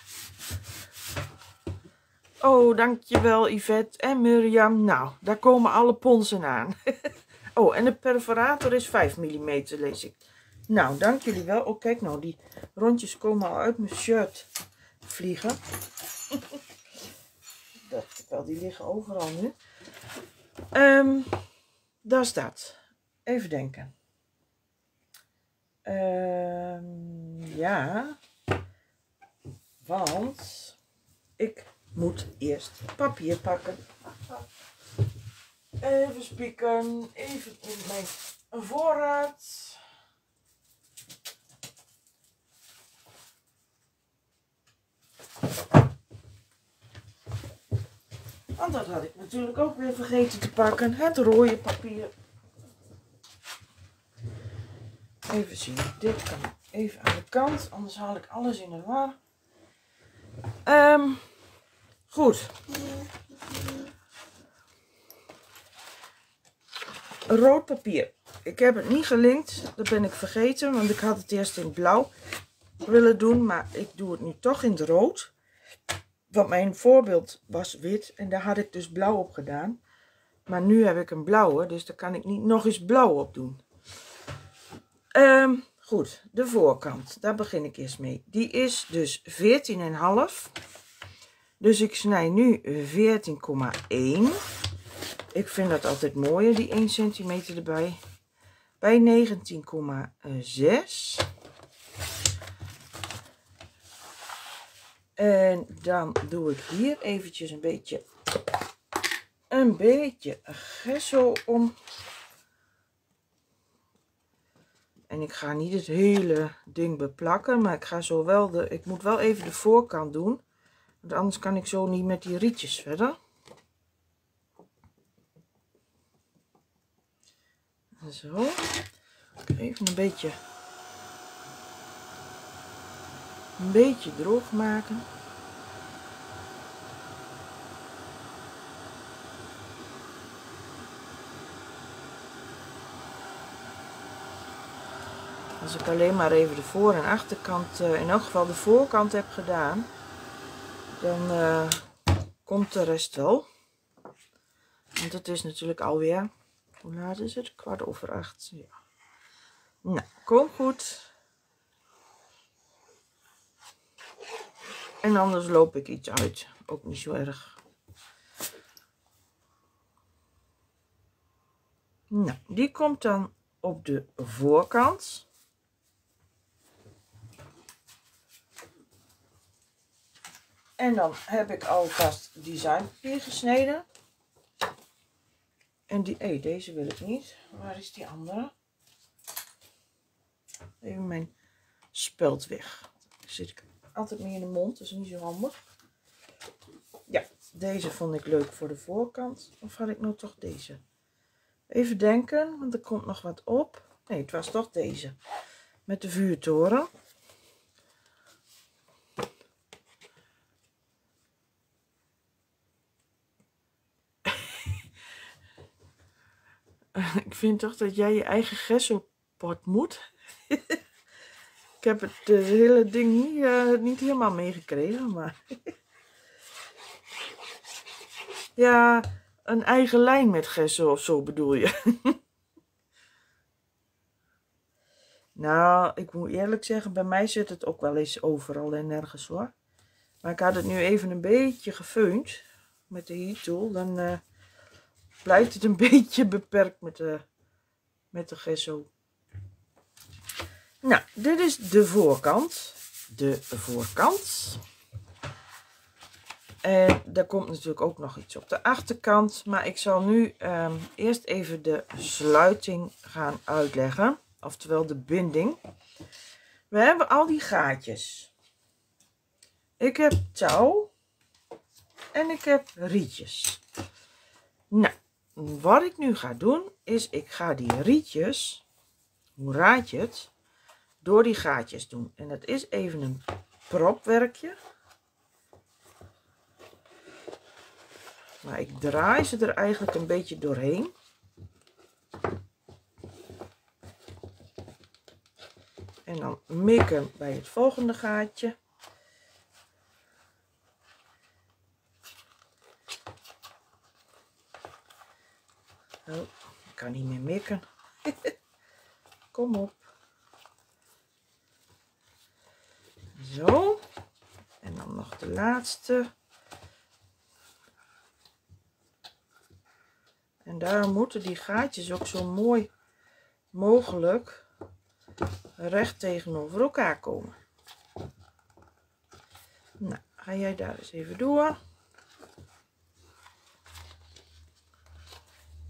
oh, dankjewel Yvette en Mirjam. Nou, daar komen alle ponsen aan. oh, en de perforator is 5 mm, lees ik. Nou, dank jullie wel. Oh, kijk nou, die rondjes komen al uit mijn shirt vliegen. dacht ik wel, die liggen overal nu. Um, dat is. Even denken. Um, ja, want ik moet eerst papier pakken. Even spieken, even in mijn voorraad. Want dat had ik natuurlijk ook weer vergeten te pakken. Het rode papier. Even zien. Dit kan even aan de kant. Anders haal ik alles in de war. Um, goed. Rood papier. Ik heb het niet gelinkt, dat ben ik vergeten, want ik had het eerst in blauw willen doen, maar ik doe het nu toch in het rood. Want mijn voorbeeld was wit en daar had ik dus blauw op gedaan. Maar nu heb ik een blauwe, dus daar kan ik niet nog eens blauw op doen. Um, goed, de voorkant, daar begin ik eerst mee. Die is dus 14,5. Dus ik snij nu 14,1. Ik vind dat altijd mooier, die 1 centimeter erbij. Bij 19,6. En dan doe ik hier eventjes een beetje, een beetje gesso om. En ik ga niet het hele ding beplakken, maar ik ga zo wel de, ik moet wel even de voorkant doen. Want anders kan ik zo niet met die rietjes verder. Zo. Even een beetje een beetje droog maken. Als ik alleen maar even de voor- en achterkant, uh, in elk geval de voorkant heb gedaan, dan uh, komt de rest wel. Want het is natuurlijk alweer, hoe laat is het? Kwart over acht. Ja. Nou, kom goed. En anders loop ik iets uit. Ook niet zo erg. Nou, die komt dan op de voorkant. En dan heb ik alvast designpapier gesneden. En die, deze wil ik niet. Waar is die andere? Even mijn speld weg. zit ik altijd meer in de mond, dus niet zo handig. Ja, deze vond ik leuk voor de voorkant. Of had ik nou toch deze? Even denken, want er komt nog wat op. Nee, het was toch deze. Met de vuurtoren. ik vind toch dat jij je eigen gessopot moet. Ik heb het hele ding niet, uh, niet helemaal meegekregen, maar... ja, een eigen lijn met gessen of zo bedoel je. nou, ik moet eerlijk zeggen, bij mij zit het ook wel eens overal en nergens hoor. Maar ik had het nu even een beetje gefeund met de heat tool. Dan uh, blijft het een beetje beperkt met de, met de gesso. Nou, dit is de voorkant. De voorkant. En daar komt natuurlijk ook nog iets op de achterkant. Maar ik zal nu um, eerst even de sluiting gaan uitleggen. Oftewel de binding. We hebben al die gaatjes. Ik heb touw. En ik heb rietjes. Nou, wat ik nu ga doen is ik ga die rietjes, hoe raad je het, door die gaatjes doen. En dat is even een propwerkje. Maar ik draai ze er eigenlijk een beetje doorheen. En dan mikken bij het volgende gaatje. Oh, ik kan niet meer mikken. Kom op. Zo. En dan nog de laatste. En daar moeten die gaatjes ook zo mooi mogelijk recht tegenover elkaar komen. Nou, ga jij daar eens even door.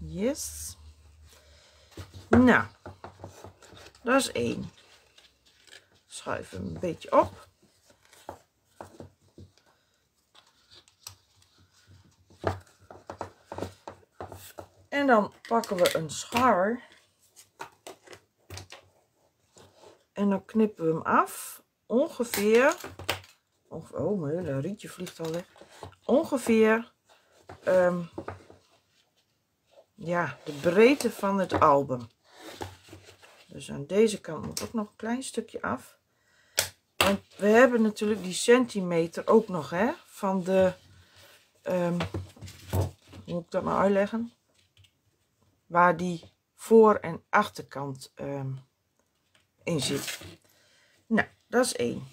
Yes. Nou, dat is één. Schuif hem een beetje op. En dan pakken we een schaar. En dan knippen we hem af. Ongeveer. Oh, mijn hele rietje vliegt al weg. Ongeveer. Um, ja, de breedte van het album. Dus aan deze kant moet ook nog een klein stukje af. Want we hebben natuurlijk die centimeter ook nog, hè, van de, um, hoe moet ik dat maar uitleggen? Waar die voor- en achterkant um, in zit. Nou, dat is één.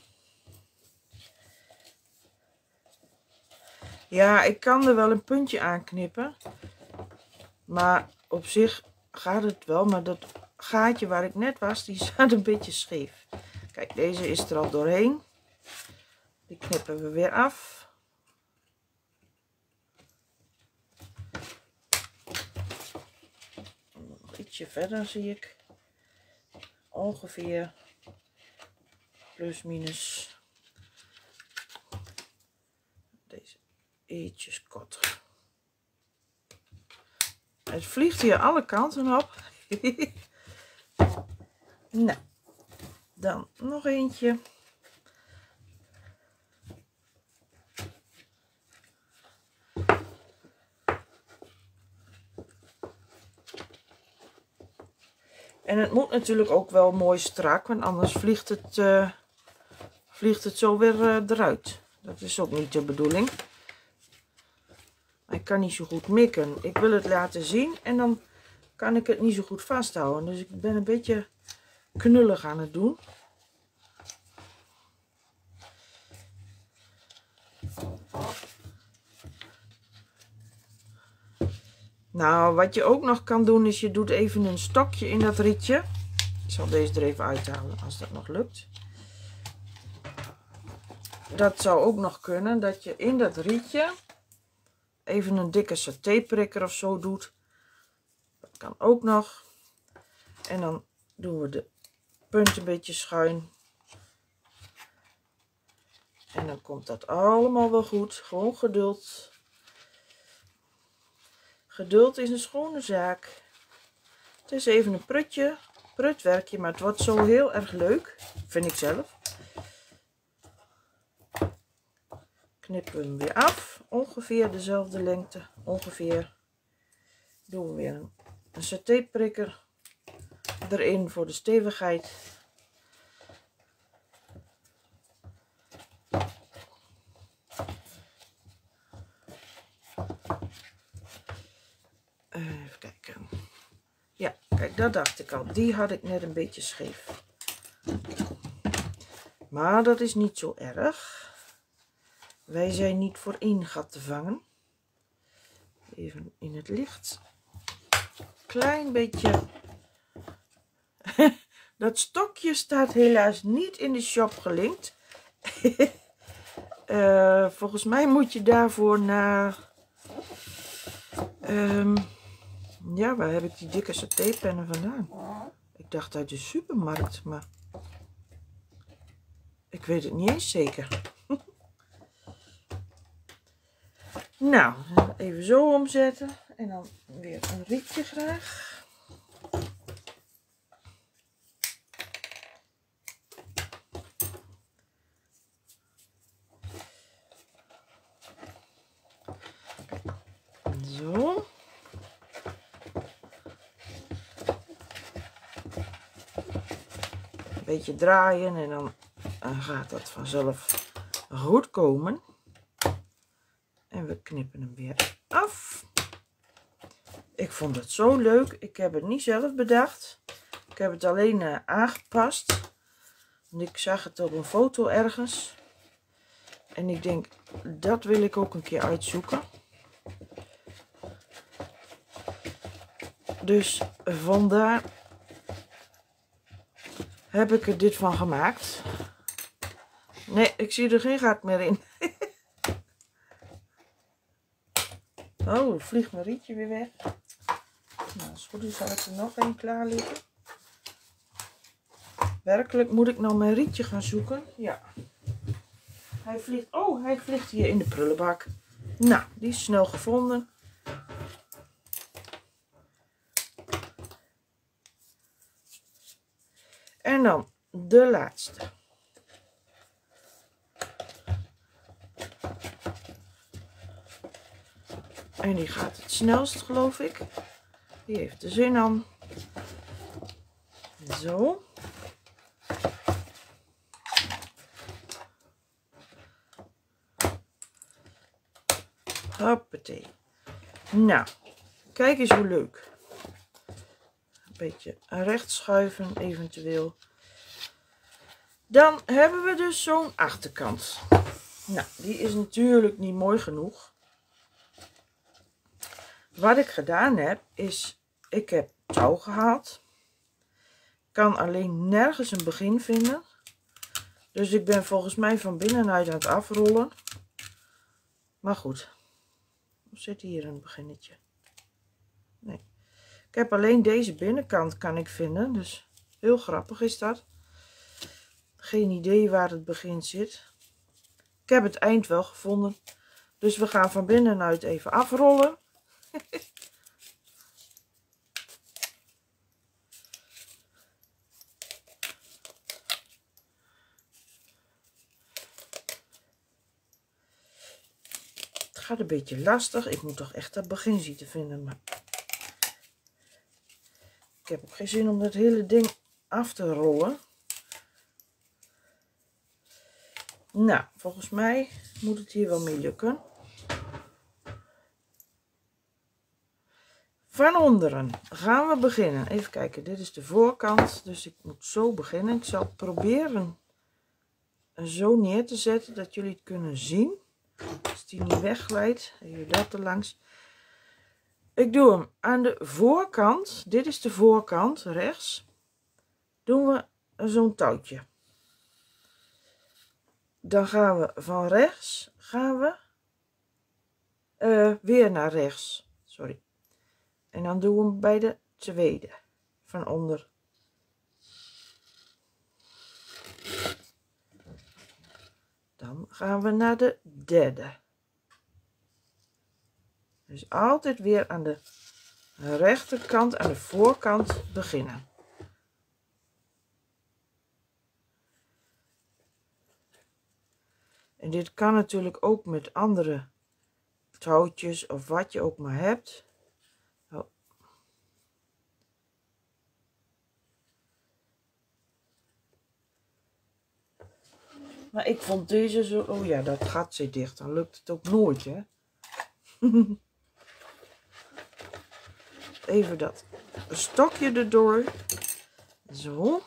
Ja, ik kan er wel een puntje aan knippen. Maar op zich gaat het wel. Maar dat gaatje waar ik net was, die staat een beetje scheef. Kijk, deze is er al doorheen. Die knippen we weer af. Nog ietsje verder zie ik. Ongeveer plus minus deze ietsjes korter. Het vliegt hier alle kanten op. nou, dan nog eentje. En het moet natuurlijk ook wel mooi strak, want anders vliegt het, uh, vliegt het zo weer uh, eruit. Dat is ook niet de bedoeling. Ik kan niet zo goed mikken. Ik wil het laten zien en dan kan ik het niet zo goed vasthouden. Dus ik ben een beetje knullig aan het doen. Nou, wat je ook nog kan doen is je doet even een stokje in dat rietje. Ik zal deze er even uithalen als dat nog lukt. Dat zou ook nog kunnen, dat je in dat rietje even een dikke satéprikker of zo doet. Dat kan ook nog. En dan doen we de punt een beetje schuin. En dan komt dat allemaal wel goed. Gewoon geduld. Geduld is een schone zaak. Het is even een prutje, prutwerkje, maar het wordt zo heel erg leuk, vind ik zelf. Knippen we hem weer af, ongeveer dezelfde lengte, ongeveer. Doen we weer een, een satéprikker erin voor de stevigheid. Even kijken. Ja, kijk, dat dacht ik al. Die had ik net een beetje scheef. Maar dat is niet zo erg. Wij zijn niet voor één gat te vangen. Even in het licht. Klein beetje. dat stokje staat helaas niet in de shop gelinkt. uh, volgens mij moet je daarvoor naar... Um, ja, waar heb ik die dikke satépennen vandaan? Ik dacht uit de supermarkt, maar ik weet het niet eens zeker. Nou, even zo omzetten en dan weer een rietje graag. Zo. beetje draaien en dan, gaat dat vanzelf goed komen. En we knippen hem weer af. Ik vond het zo leuk. Ik heb het niet zelf bedacht. Ik heb het alleen uh, aangepast. ik zag het op een foto ergens. En ik denk, dat wil ik ook een keer uitzoeken. Dus vandaar heb ik er dit van gemaakt. Nee, ik zie er geen gat meer in. Oh, vliegt mijn rietje weer weg. Nou, als het goed is zal ik er nog een klaar liggen. Werkelijk moet ik nou mijn rietje gaan zoeken. Ja. Hij vliegt, oh, hij vliegt hier in de prullenbak. Nou, die is snel gevonden. En dan de laatste. En die gaat het snelst, geloof ik. Die heeft er zin aan. Zo. Hoppatee. Nou, kijk eens hoe leuk. Een beetje recht schuiven eventueel. Dan hebben we dus zo'n achterkant. Nou, die is natuurlijk niet mooi genoeg. Wat ik gedaan heb, is ik heb touw gehaald. Kan alleen nergens een begin vinden. Dus ik ben volgens mij van binnenuit aan het afrollen. Maar goed. Of zit hier een beginnetje? Nee. Ik heb alleen deze binnenkant kan ik vinden. Dus heel grappig is dat. Geen idee waar het begin zit. Ik heb het eind wel gevonden. Dus we gaan van binnenuit even afrollen. Het gaat een beetje lastig. Ik moet toch echt dat begin zien te vinden. Maar ik heb ook geen zin om het hele ding af te rollen. Nou, volgens mij moet het hier wel mee lukken. Van onderen gaan we beginnen. Even kijken, dit is de voorkant, dus ik moet zo beginnen. Ik zal proberen zo neer te zetten dat jullie het kunnen zien. Als die niet wegglijdt, even dat er langs. Ik doe hem aan de voorkant, dit is de voorkant, rechts, doen we zo'n touwtje dan gaan we van rechts, gaan we uh, weer naar rechts. En dan doen we hem bij de tweede van onder. Dan gaan we naar de derde. Dus altijd weer aan de rechterkant, aan de voorkant beginnen. En dit kan natuurlijk ook met andere touwtjes of wat je ook maar hebt. Maar ik vond deze zo... Oh ja, dat gat zit dicht. Dan lukt het ook nooit, hè. Even dat stokje erdoor. Zo.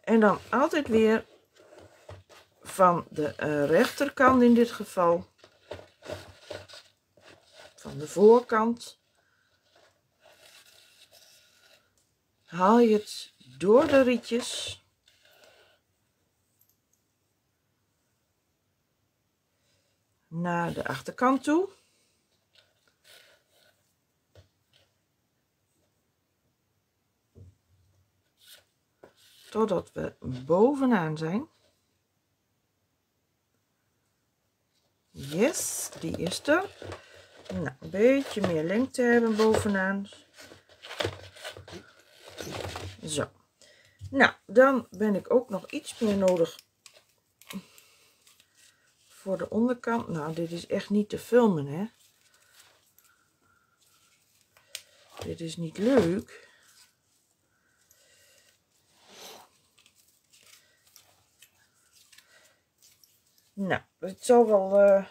En dan altijd weer van de uh, rechterkant in dit geval. Van de voorkant. Haal je het door de rietjes. Naar de achterkant toe. totdat we bovenaan zijn. Yes, die er. Nou, een beetje meer lengte hebben bovenaan. Zo. Nou, dan ben ik ook nog iets meer nodig voor de onderkant. Nou, dit is echt niet te filmen, hè. Dit is niet leuk. Nou, het zal wel... Uh...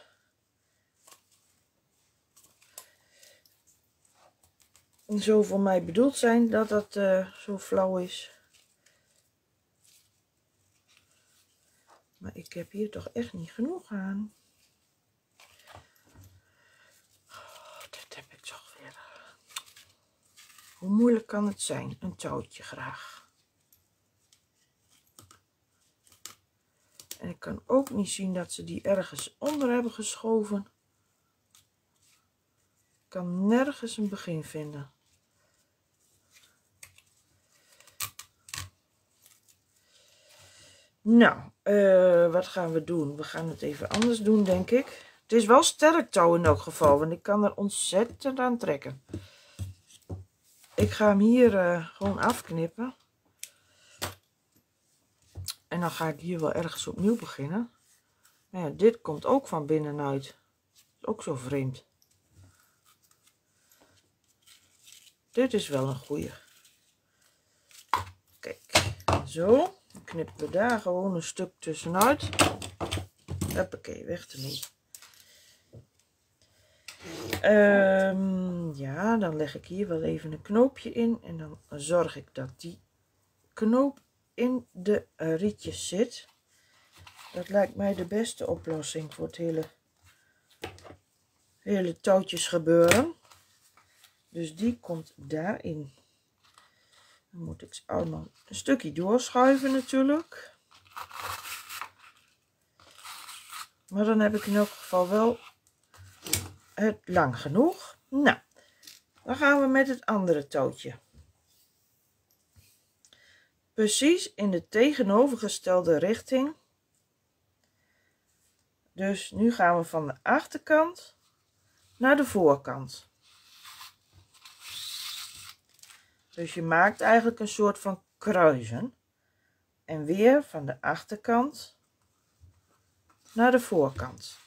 zo voor mij bedoeld zijn dat dat uh, zo flauw is. Maar ik heb hier toch echt niet genoeg aan. Oh, dat heb ik toch weer. Hoe moeilijk kan het zijn? Een touwtje graag. En ik kan ook niet zien dat ze die ergens onder hebben geschoven. Kan nergens een begin vinden. Nou, uh, wat gaan we doen? We gaan het even anders doen, denk ik. Het is wel sterk touw in elk geval, want ik kan er ontzettend aan trekken. Ik ga hem hier uh, gewoon afknippen. En dan ga ik hier wel ergens opnieuw beginnen. Maar ja, dit komt ook van binnenuit. Is ook zo vreemd. Dit is wel een goeie. Kijk, zo. Dan knippen we daar gewoon een stuk tussenuit. Hoppakee, weg ermee. Um, ja, dan leg ik hier wel even een knoopje in. En dan zorg ik dat die knoop in de rietjes zit. Dat lijkt mij de beste oplossing voor het hele, hele touwtjes gebeuren. Dus die komt daarin. Dan moet ik ze allemaal een stukje doorschuiven natuurlijk. Maar dan heb ik in elk geval wel het lang genoeg. Nou, dan gaan we met het andere touwtje. Precies in de tegenovergestelde richting. Dus nu gaan we van de achterkant naar de voorkant. Dus je maakt eigenlijk een soort van kruisen. En weer van de achterkant naar de voorkant.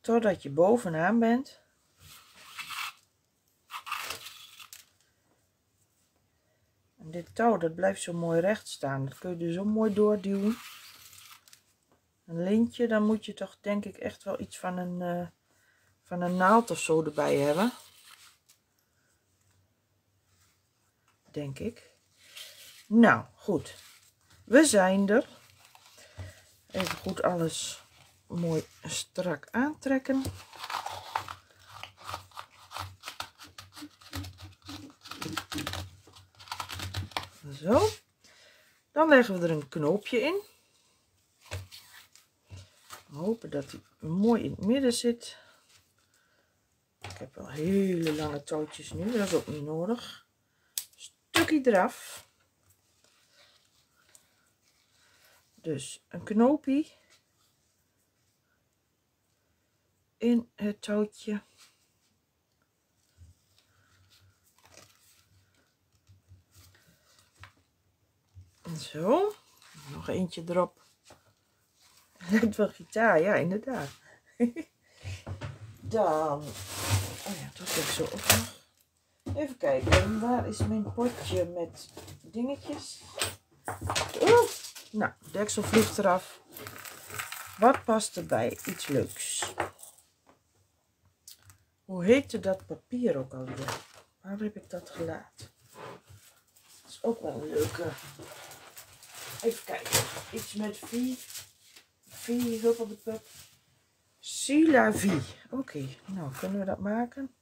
Totdat je bovenaan bent. En dit touw, dat blijft zo mooi recht staan. Dat kun je er zo mooi doorduwen. Een lintje, dan moet je toch denk ik echt wel iets van een, uh, van een naald of zo erbij hebben. Denk ik. Nou, goed. We zijn er. Even goed alles mooi strak aantrekken. Zo. Dan leggen we er een knoopje in. Hopen dat hij mooi in het midden zit. Ik heb wel hele lange touwtjes nu, dat is ook niet nodig. Stukje eraf. Dus een knoopje in het touwtje. Zo, nog eentje erop. Lijkt wel gitaar, ja, inderdaad. Dan, oh ja, dat heb ik zo op. Even kijken, waar is mijn potje met dingetjes? Oeh, nou, deksel vliegt eraf. Wat past erbij? Iets leuks. Hoe heette dat papier ook alweer? Waar heb ik dat gelaten? Dat is ook wel een leuke. Even kijken. Iets met vier. Vie, hulp op het pup. Sila Vie. Oké, nou kunnen we dat maken.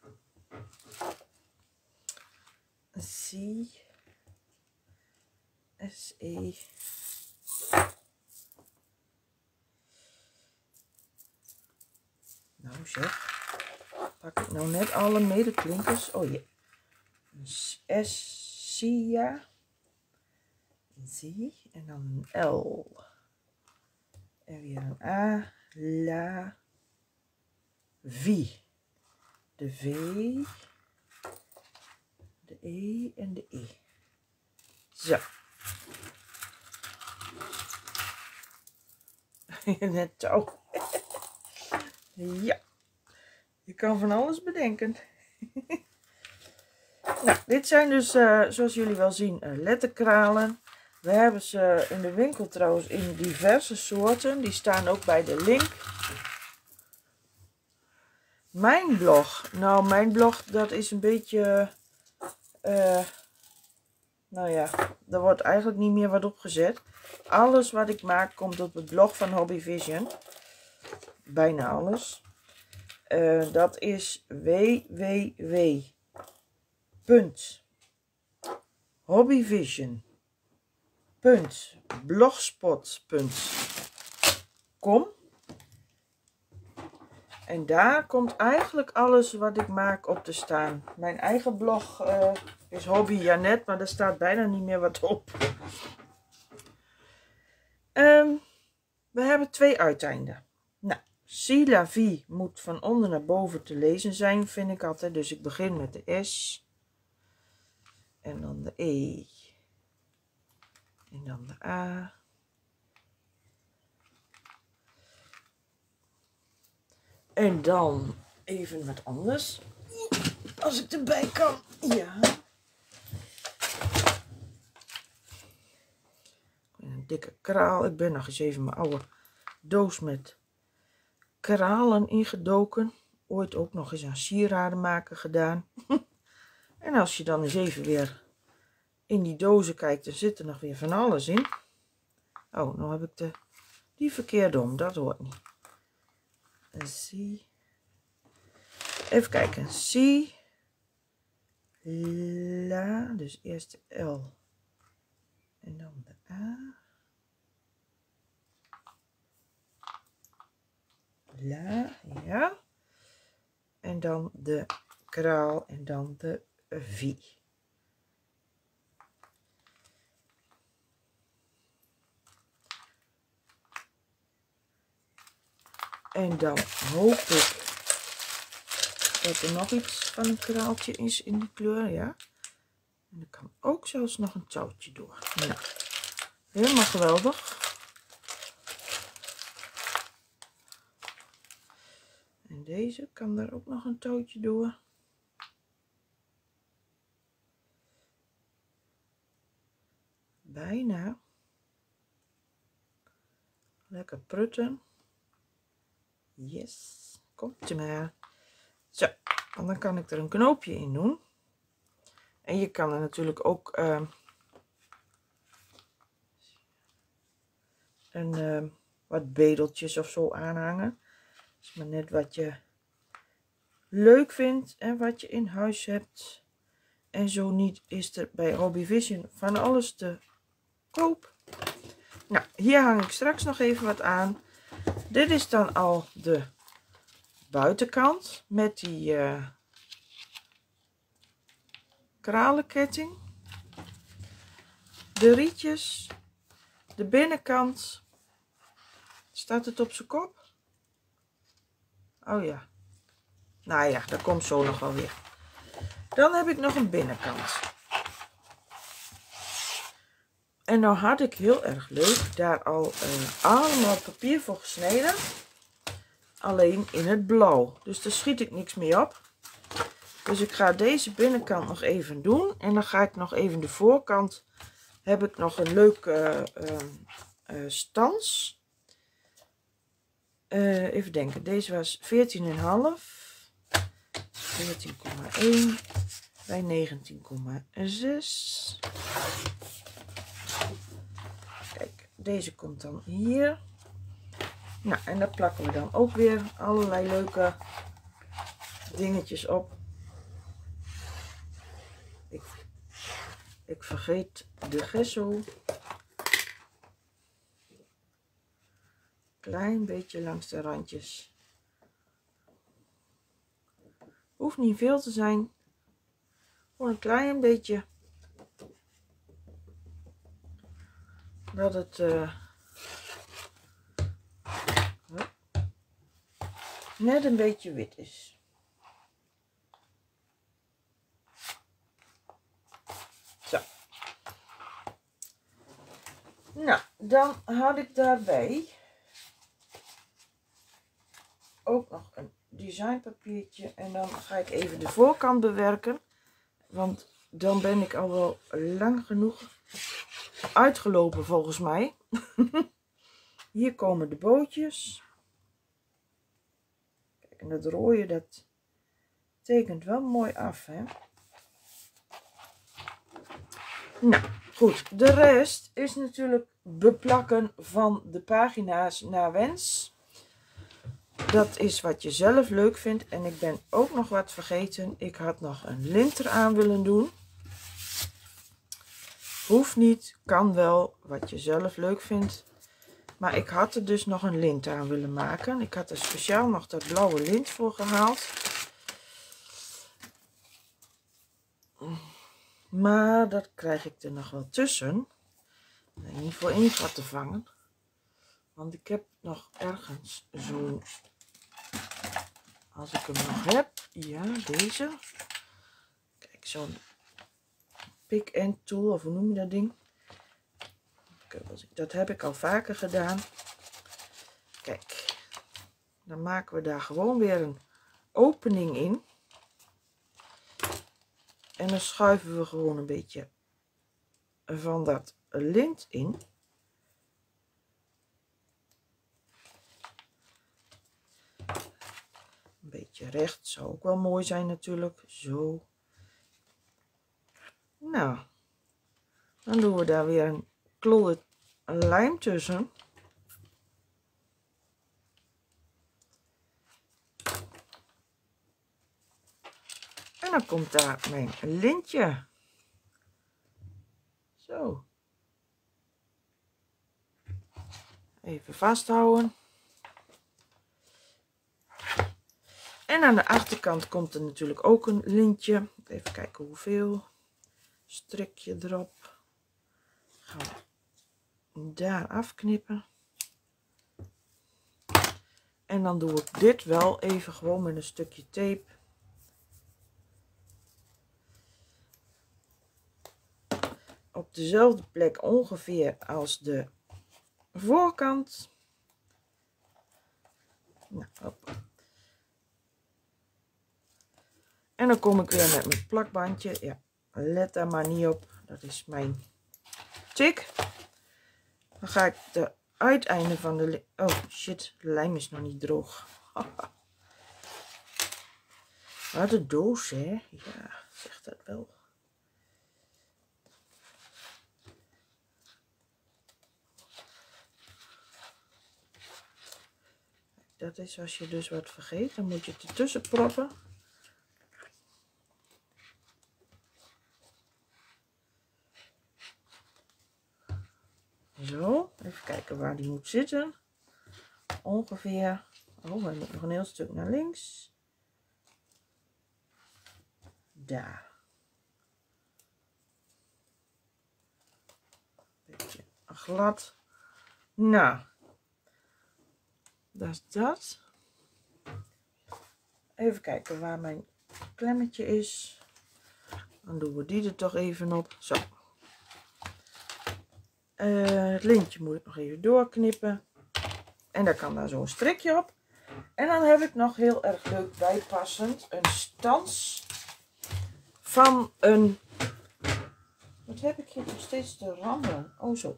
C. S-E. Nou zeg. Pak ik nou net alle medeklinkers. Oh ja. S. Sia. Z. En dan L. En weer een A, La, V. De V, de E en de E. Zo. Net touw. ja. Je kan van alles bedenken. nou, dit zijn dus, uh, zoals jullie wel zien, uh, letterkralen. We hebben ze in de winkel trouwens in diverse soorten. Die staan ook bij de link. Mijn blog. Nou, mijn blog dat is een beetje... Uh, nou ja, er wordt eigenlijk niet meer wat opgezet. Alles wat ik maak komt op het blog van Hobby Vision. Bijna alles. Uh, dat is www.hobbyvision www.blogspot.com En daar komt eigenlijk alles wat ik maak op te staan. Mijn eigen blog uh, is Hobby Janet, maar daar staat bijna niet meer wat op. Um, we hebben twee uiteinden. Nou, Si la vie moet van onder naar boven te lezen zijn, vind ik altijd. Dus ik begin met de S. En dan de E. En dan de A. En dan even wat anders. Als ik erbij kan. Ja. Een dikke kraal. Ik ben nog eens even mijn oude doos met kralen ingedoken. Ooit ook nog eens aan sieraden maken gedaan. en als je dan eens even weer in die dozen kijkt, dan zit er nog weer van alles in. Oh, nou heb ik de, die verkeerd om. Dat hoort niet. Zie. Even kijken. C. La. Dus eerst de L. En dan de A. La. Ja. En dan de kraal en dan de V. En dan hoop ik dat er nog iets van een kraaltje is in die kleur, ja. En er kan ook zelfs nog een touwtje door. Nou, helemaal geweldig. En deze kan er ook nog een touwtje door. Bijna. Lekker prutten. Yes, komt er maar. Zo, en dan kan ik er een knoopje in doen. En je kan er natuurlijk ook uh, een, uh, wat bedeltjes of zo aanhangen. Dat is maar net wat je leuk vindt en wat je in huis hebt. En zo niet is er bij Hobby Vision van alles te koop. Nou, hier hang ik straks nog even wat aan. Dit is dan al de buitenkant met die uh, kralenketting. De rietjes. De binnenkant. Staat het op zijn kop? Oh ja. Nou ja, dat komt zo nog wel weer. Dan heb ik nog een binnenkant. En nou had ik heel erg leuk daar al uh, allemaal papier voor gesneden. Alleen in het blauw. Dus daar schiet ik niks mee op. Dus ik ga deze binnenkant nog even doen. En dan ga ik nog even de voorkant. Heb ik nog een leuke uh, uh, stans. even denken. Deze was 14,5. 14,1 bij 19,6. Deze komt dan hier. Nou, en daar plakken we dan ook weer allerlei leuke dingetjes op. Ik, ik vergeet de gesso. Klein beetje langs de randjes. Hoeft niet veel te zijn. Gewoon een klein beetje dat het uh, net een beetje wit is. Zo. Nou, dan had ik daarbij ook nog een designpapiertje en dan ga ik even de voorkant bewerken, want dan ben ik al wel lang genoeg uitgelopen volgens mij. Hier komen de bootjes. Kijk, en dat rode dat tekent wel mooi af, hè. Nou, goed. De rest is natuurlijk beplakken van de pagina's naar wens. Dat is wat je zelf leuk vindt. En ik ben ook nog wat vergeten. Ik had nog een linter aan willen doen. Hoeft niet, kan wel, wat je zelf leuk vindt. Maar ik had er dus nog een lint aan willen maken. Ik had er speciaal nog dat blauwe lint voor gehaald. Maar dat krijg ik er nog wel tussen. Niet voor één te vangen. Want ik heb nog ergens zo'n Als ik hem nog heb. Ja, deze. Kijk, zo'n pick and tool, of hoe noem je dat ding? Dat heb ik al vaker gedaan. Kijk, dan maken we daar gewoon weer een opening in. En dan schuiven we gewoon een beetje van dat lint in. Een beetje recht zou ook wel mooi zijn natuurlijk. Zo. Nou, dan doen we daar weer een klodder lijm tussen. En dan komt daar mijn lintje. Zo. Even vasthouden. En aan de achterkant komt er natuurlijk ook een lintje. Even kijken hoeveel. Strikje erop. Gaan we daar afknippen. En dan doe ik dit wel even gewoon met een stukje tape. Op dezelfde plek ongeveer als de voorkant. Nou, En dan kom ik weer met mijn plakbandje. Ja, let daar maar niet op. Dat is mijn tik. Dan ga ik de uiteinde van de... Oh shit, de lijm is nog niet droog. Wat een doos, hè? Ja, zegt dat wel. Dat is als je dus wat vergeet, dan moet je het ertussen proppen. Zo, even kijken waar die moet zitten. Ongeveer, oh hij moet nog een heel stuk naar links. Daar. Beetje glad. Nou, dat is dat. Even kijken waar mijn klemmetje is. Dan doen we die er toch even op. Zo. Uh, het lintje moet ik nog even doorknippen. En daar kan daar zo'n strikje op. En dan heb ik nog heel erg leuk bijpassend een stans van een... Wat heb ik hier nog steeds te randen? Oh zo.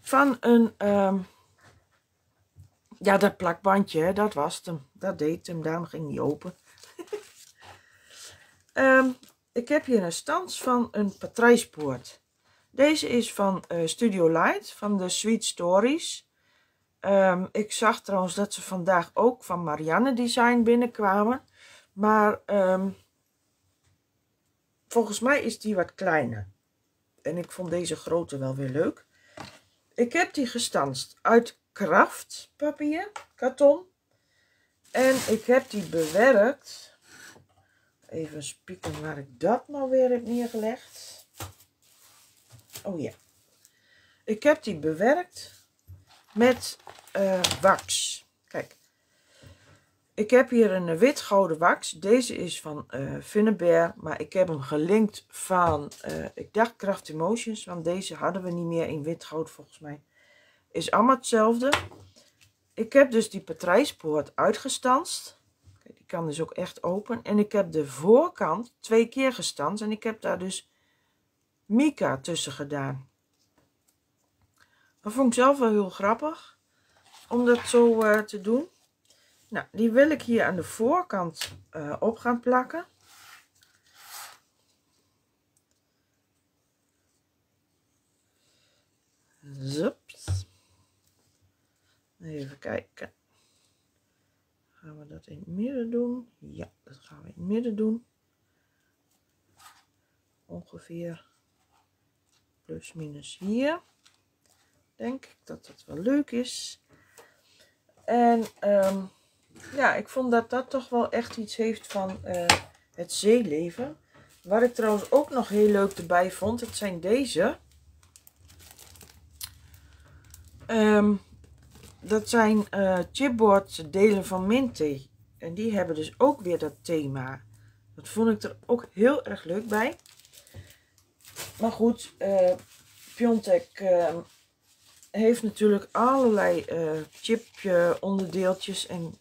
Van een... Um, ja, dat plakbandje, dat was hem. Dat deed hem, daarom ging hij open. um, ik heb hier een stans van een patrijspoort. Deze is van uh, Studio Light, van de Sweet Stories. Um, ik zag trouwens dat ze vandaag ook van Marianne Design binnenkwamen. Maar um, volgens mij is die wat kleiner. En ik vond deze grote wel weer leuk. Ik heb die gestanst uit kraftpapier, karton. En ik heb die bewerkt. Even spieken waar ik dat nou weer heb neergelegd. Oh ja. Ik heb die bewerkt met uh, wax. Kijk. Ik heb hier een wit gouden wax. Deze is van uh, Maar ik heb hem gelinkt van, uh, ik dacht Craft Emotions. Want deze hadden we niet meer in wit goud volgens mij. Is allemaal hetzelfde. Ik heb dus die patrijspoort uitgestanst. Die kan dus ook echt open. En ik heb de voorkant twee keer gestanst. En ik heb daar dus Mika tussen gedaan. Dat vond ik zelf wel heel grappig. Om dat zo uh, te doen. Nou, die wil ik hier aan de voorkant uh, op gaan plakken. Zups. Even kijken. Gaan we dat in het midden doen? Ja, dat gaan we in het midden doen. Ongeveer plus minus hier. Denk ik dat dat wel leuk is. En um, ja, ik vond dat dat toch wel echt iets heeft van uh, het zeeleven. Wat ik trouwens ook nog heel leuk erbij vond, het zijn deze. Um, dat zijn uh, chipboard delen van Minty. En die hebben dus ook weer dat thema. Dat vond ik er ook heel erg leuk bij. Maar goed, uh, Piontek uh, heeft natuurlijk allerlei uh, chipje onderdeeltjes en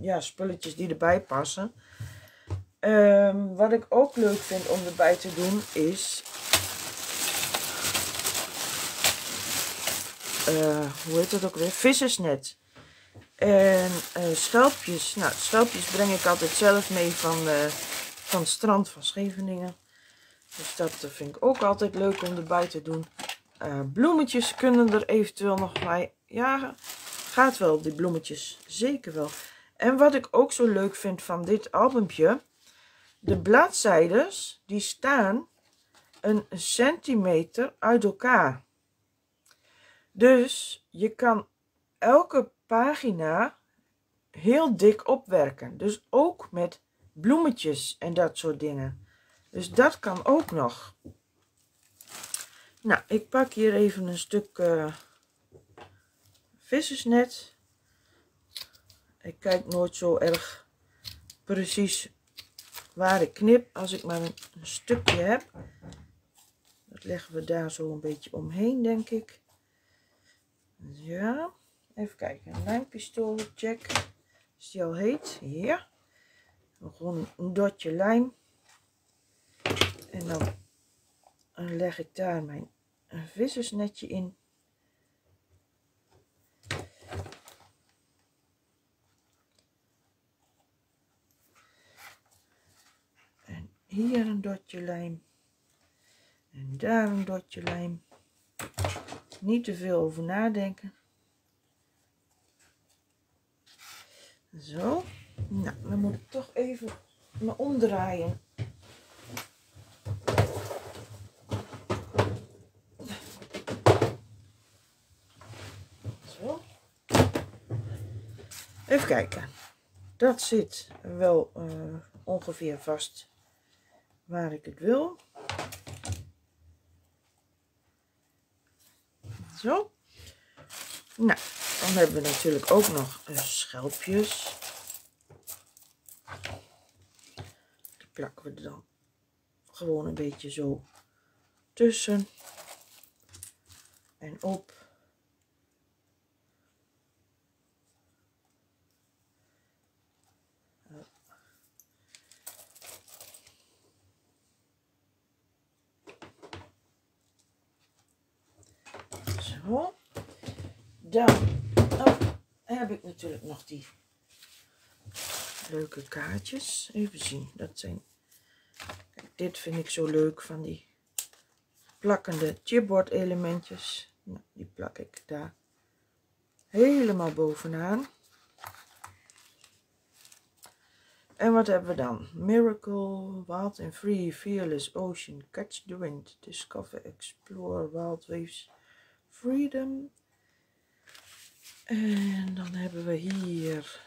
ja, spulletjes die erbij passen. Um, wat ik ook leuk vind om erbij te doen is... hoe heet dat ook weer? Vissersnet. En schelpjes. Nou, schelpjes breng ik altijd zelf mee van, van het strand van Scheveningen. Dus dat vind ik ook altijd leuk om erbij te doen. Uh, bloemetjes kunnen er eventueel nog bij. Ja, gaat wel die bloemetjes. Zeker wel. En wat ik ook zo leuk vind van dit albumpje. De bladzijdes die staan een centimeter uit elkaar. Dus je kan elke pagina heel dik opwerken. Dus ook met bloemetjes en dat soort dingen. Dus dat kan ook nog. Nou, ik pak hier even een stuk uh, vissersnet. Ik kijk nooit zo erg precies waar ik knip. Als ik maar een, stukje heb. Dat leggen we daar zo een beetje omheen, denk ik. Ja. Even kijken. Een lijmpistool, check. Is die al heet? Ja. Gewoon een dotje lijm. En dan leg ik daar mijn vissersnetje in. En hier een dotje lijm. En daar een dotje lijm. Niet te veel over nadenken. Zo. Nou, dan moet ik toch even me omdraaien. Zo. Even kijken. Dat zit wel uh, ongeveer vast waar ik het wil. Zo. Nou, dan hebben we natuurlijk ook nog uh, schelpjes. Die plakken we dan gewoon een beetje zo tussen en op. Zo. Dan heb ik natuurlijk nog die leuke kaartjes. Even zien. Dat zijn. Kijk, dit vind ik zo leuk van die plakkende chipboard elementjes. Nou, die plak ik daar helemaal bovenaan. En wat hebben we dan? Miracle, Wild and Free, Fearless, Ocean, Catch the Wind, Discover, Explore, Wild Waves, Freedom, en dan hebben we hier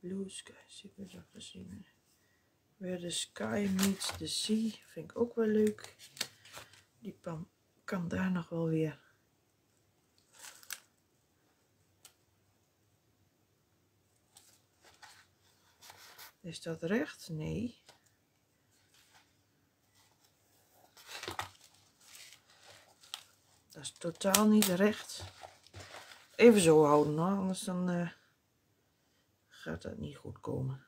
Blue Sky, Secret of the Sea. Where the Sky Meets the Sea, vind ik ook wel leuk. Die pan kan daar nog wel weer. Is dat recht? Nee. Dat is totaal niet recht. Even zo houden hoor, anders dan uh, gaat dat niet goed komen.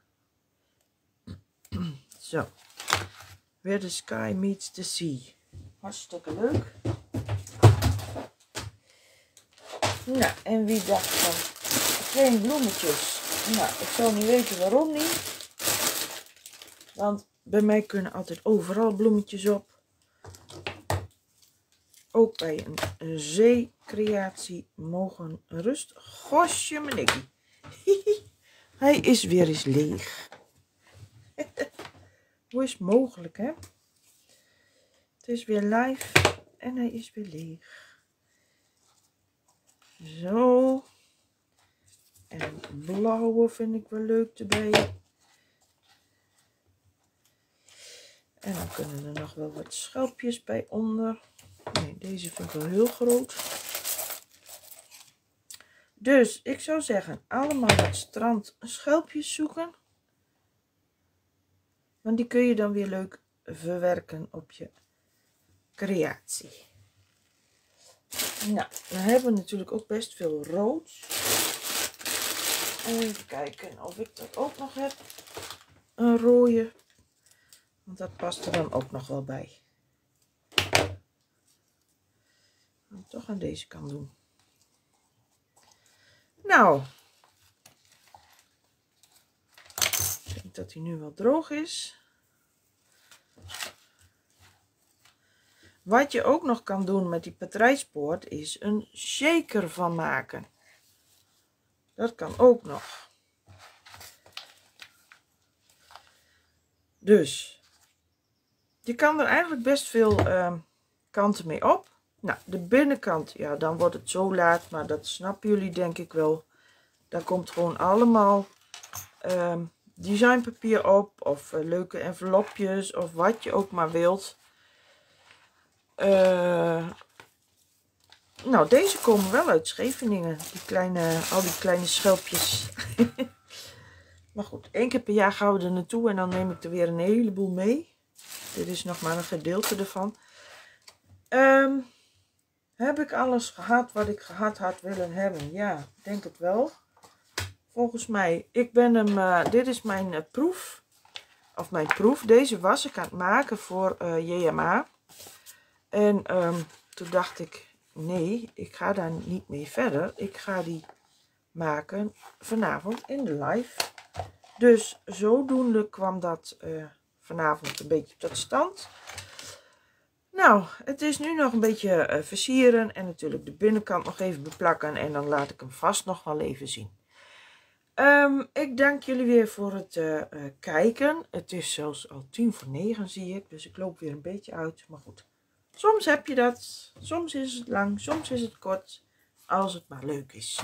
zo. Where the sky meets the sea. Hartstikke leuk. Nou, en wie dacht van geen bloemetjes? Nou, ik zou niet weten waarom niet. Want bij mij kunnen altijd overal bloemetjes op ook bij een zeecreatie mogen rust. Gosje menikkie. Hij is weer eens leeg. Hoe is mogelijk, hè? Het is weer live en hij is weer leeg. Zo. En blauwe vind ik wel leuk erbij. En dan kunnen er nog wel wat schelpjes bij onder. Nee, deze vind ik wel heel groot. Dus ik zou zeggen, allemaal wat strand schelpjes zoeken. Want die kun je dan weer leuk verwerken op je creatie. Nou, we hebben natuurlijk ook best veel rood. Even kijken of ik dat ook nog heb. Een rode. Want dat past er dan ook nog wel bij. Ik toch aan deze kant doen. Nou. Ik denk dat hij nu wel droog is. Wat je ook nog kan doen met die patrijspoort is een shaker van maken. Dat kan ook nog. Dus, je kan er eigenlijk best veel uh, kanten mee op. Nou, de binnenkant, ja, dan wordt het zo laat, maar dat snappen jullie denk ik wel. Daar komt gewoon allemaal uh, designpapier op, of uh, leuke envelopjes, of wat je ook maar wilt. Uh, nou, deze komen wel uit Scheveningen. Die kleine, al die kleine schelpjes. maar goed, één keer per jaar gaan we er naartoe en dan neem ik er weer een heleboel mee. Dit is nog maar een gedeelte ervan. Um, heb ik alles gehad wat ik gehad had willen hebben? Ja, denk het wel. Volgens mij, ik ben hem, uh, dit is mijn uh, proef. Of mijn proef. Deze was ik aan het maken voor uh, JMA. En um, toen dacht ik, nee, ik ga daar niet mee verder. Ik ga die maken vanavond in de live. Dus zodoende kwam dat vanavond een beetje tot stand. Nou, het is nu nog een beetje uh, versieren en natuurlijk de binnenkant nog even beplakken. En dan laat ik hem vast nog wel even zien. Um, ik dank jullie weer voor het uh, kijken. Het is zelfs al tien voor negen zie ik, dus ik loop weer een beetje uit. Maar goed. Soms heb je dat, soms is het lang, soms is het kort, als het maar leuk is.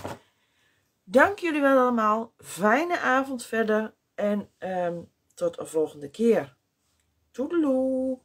Dank jullie wel allemaal, fijne avond verder en um, tot een volgende keer. Toedeloe!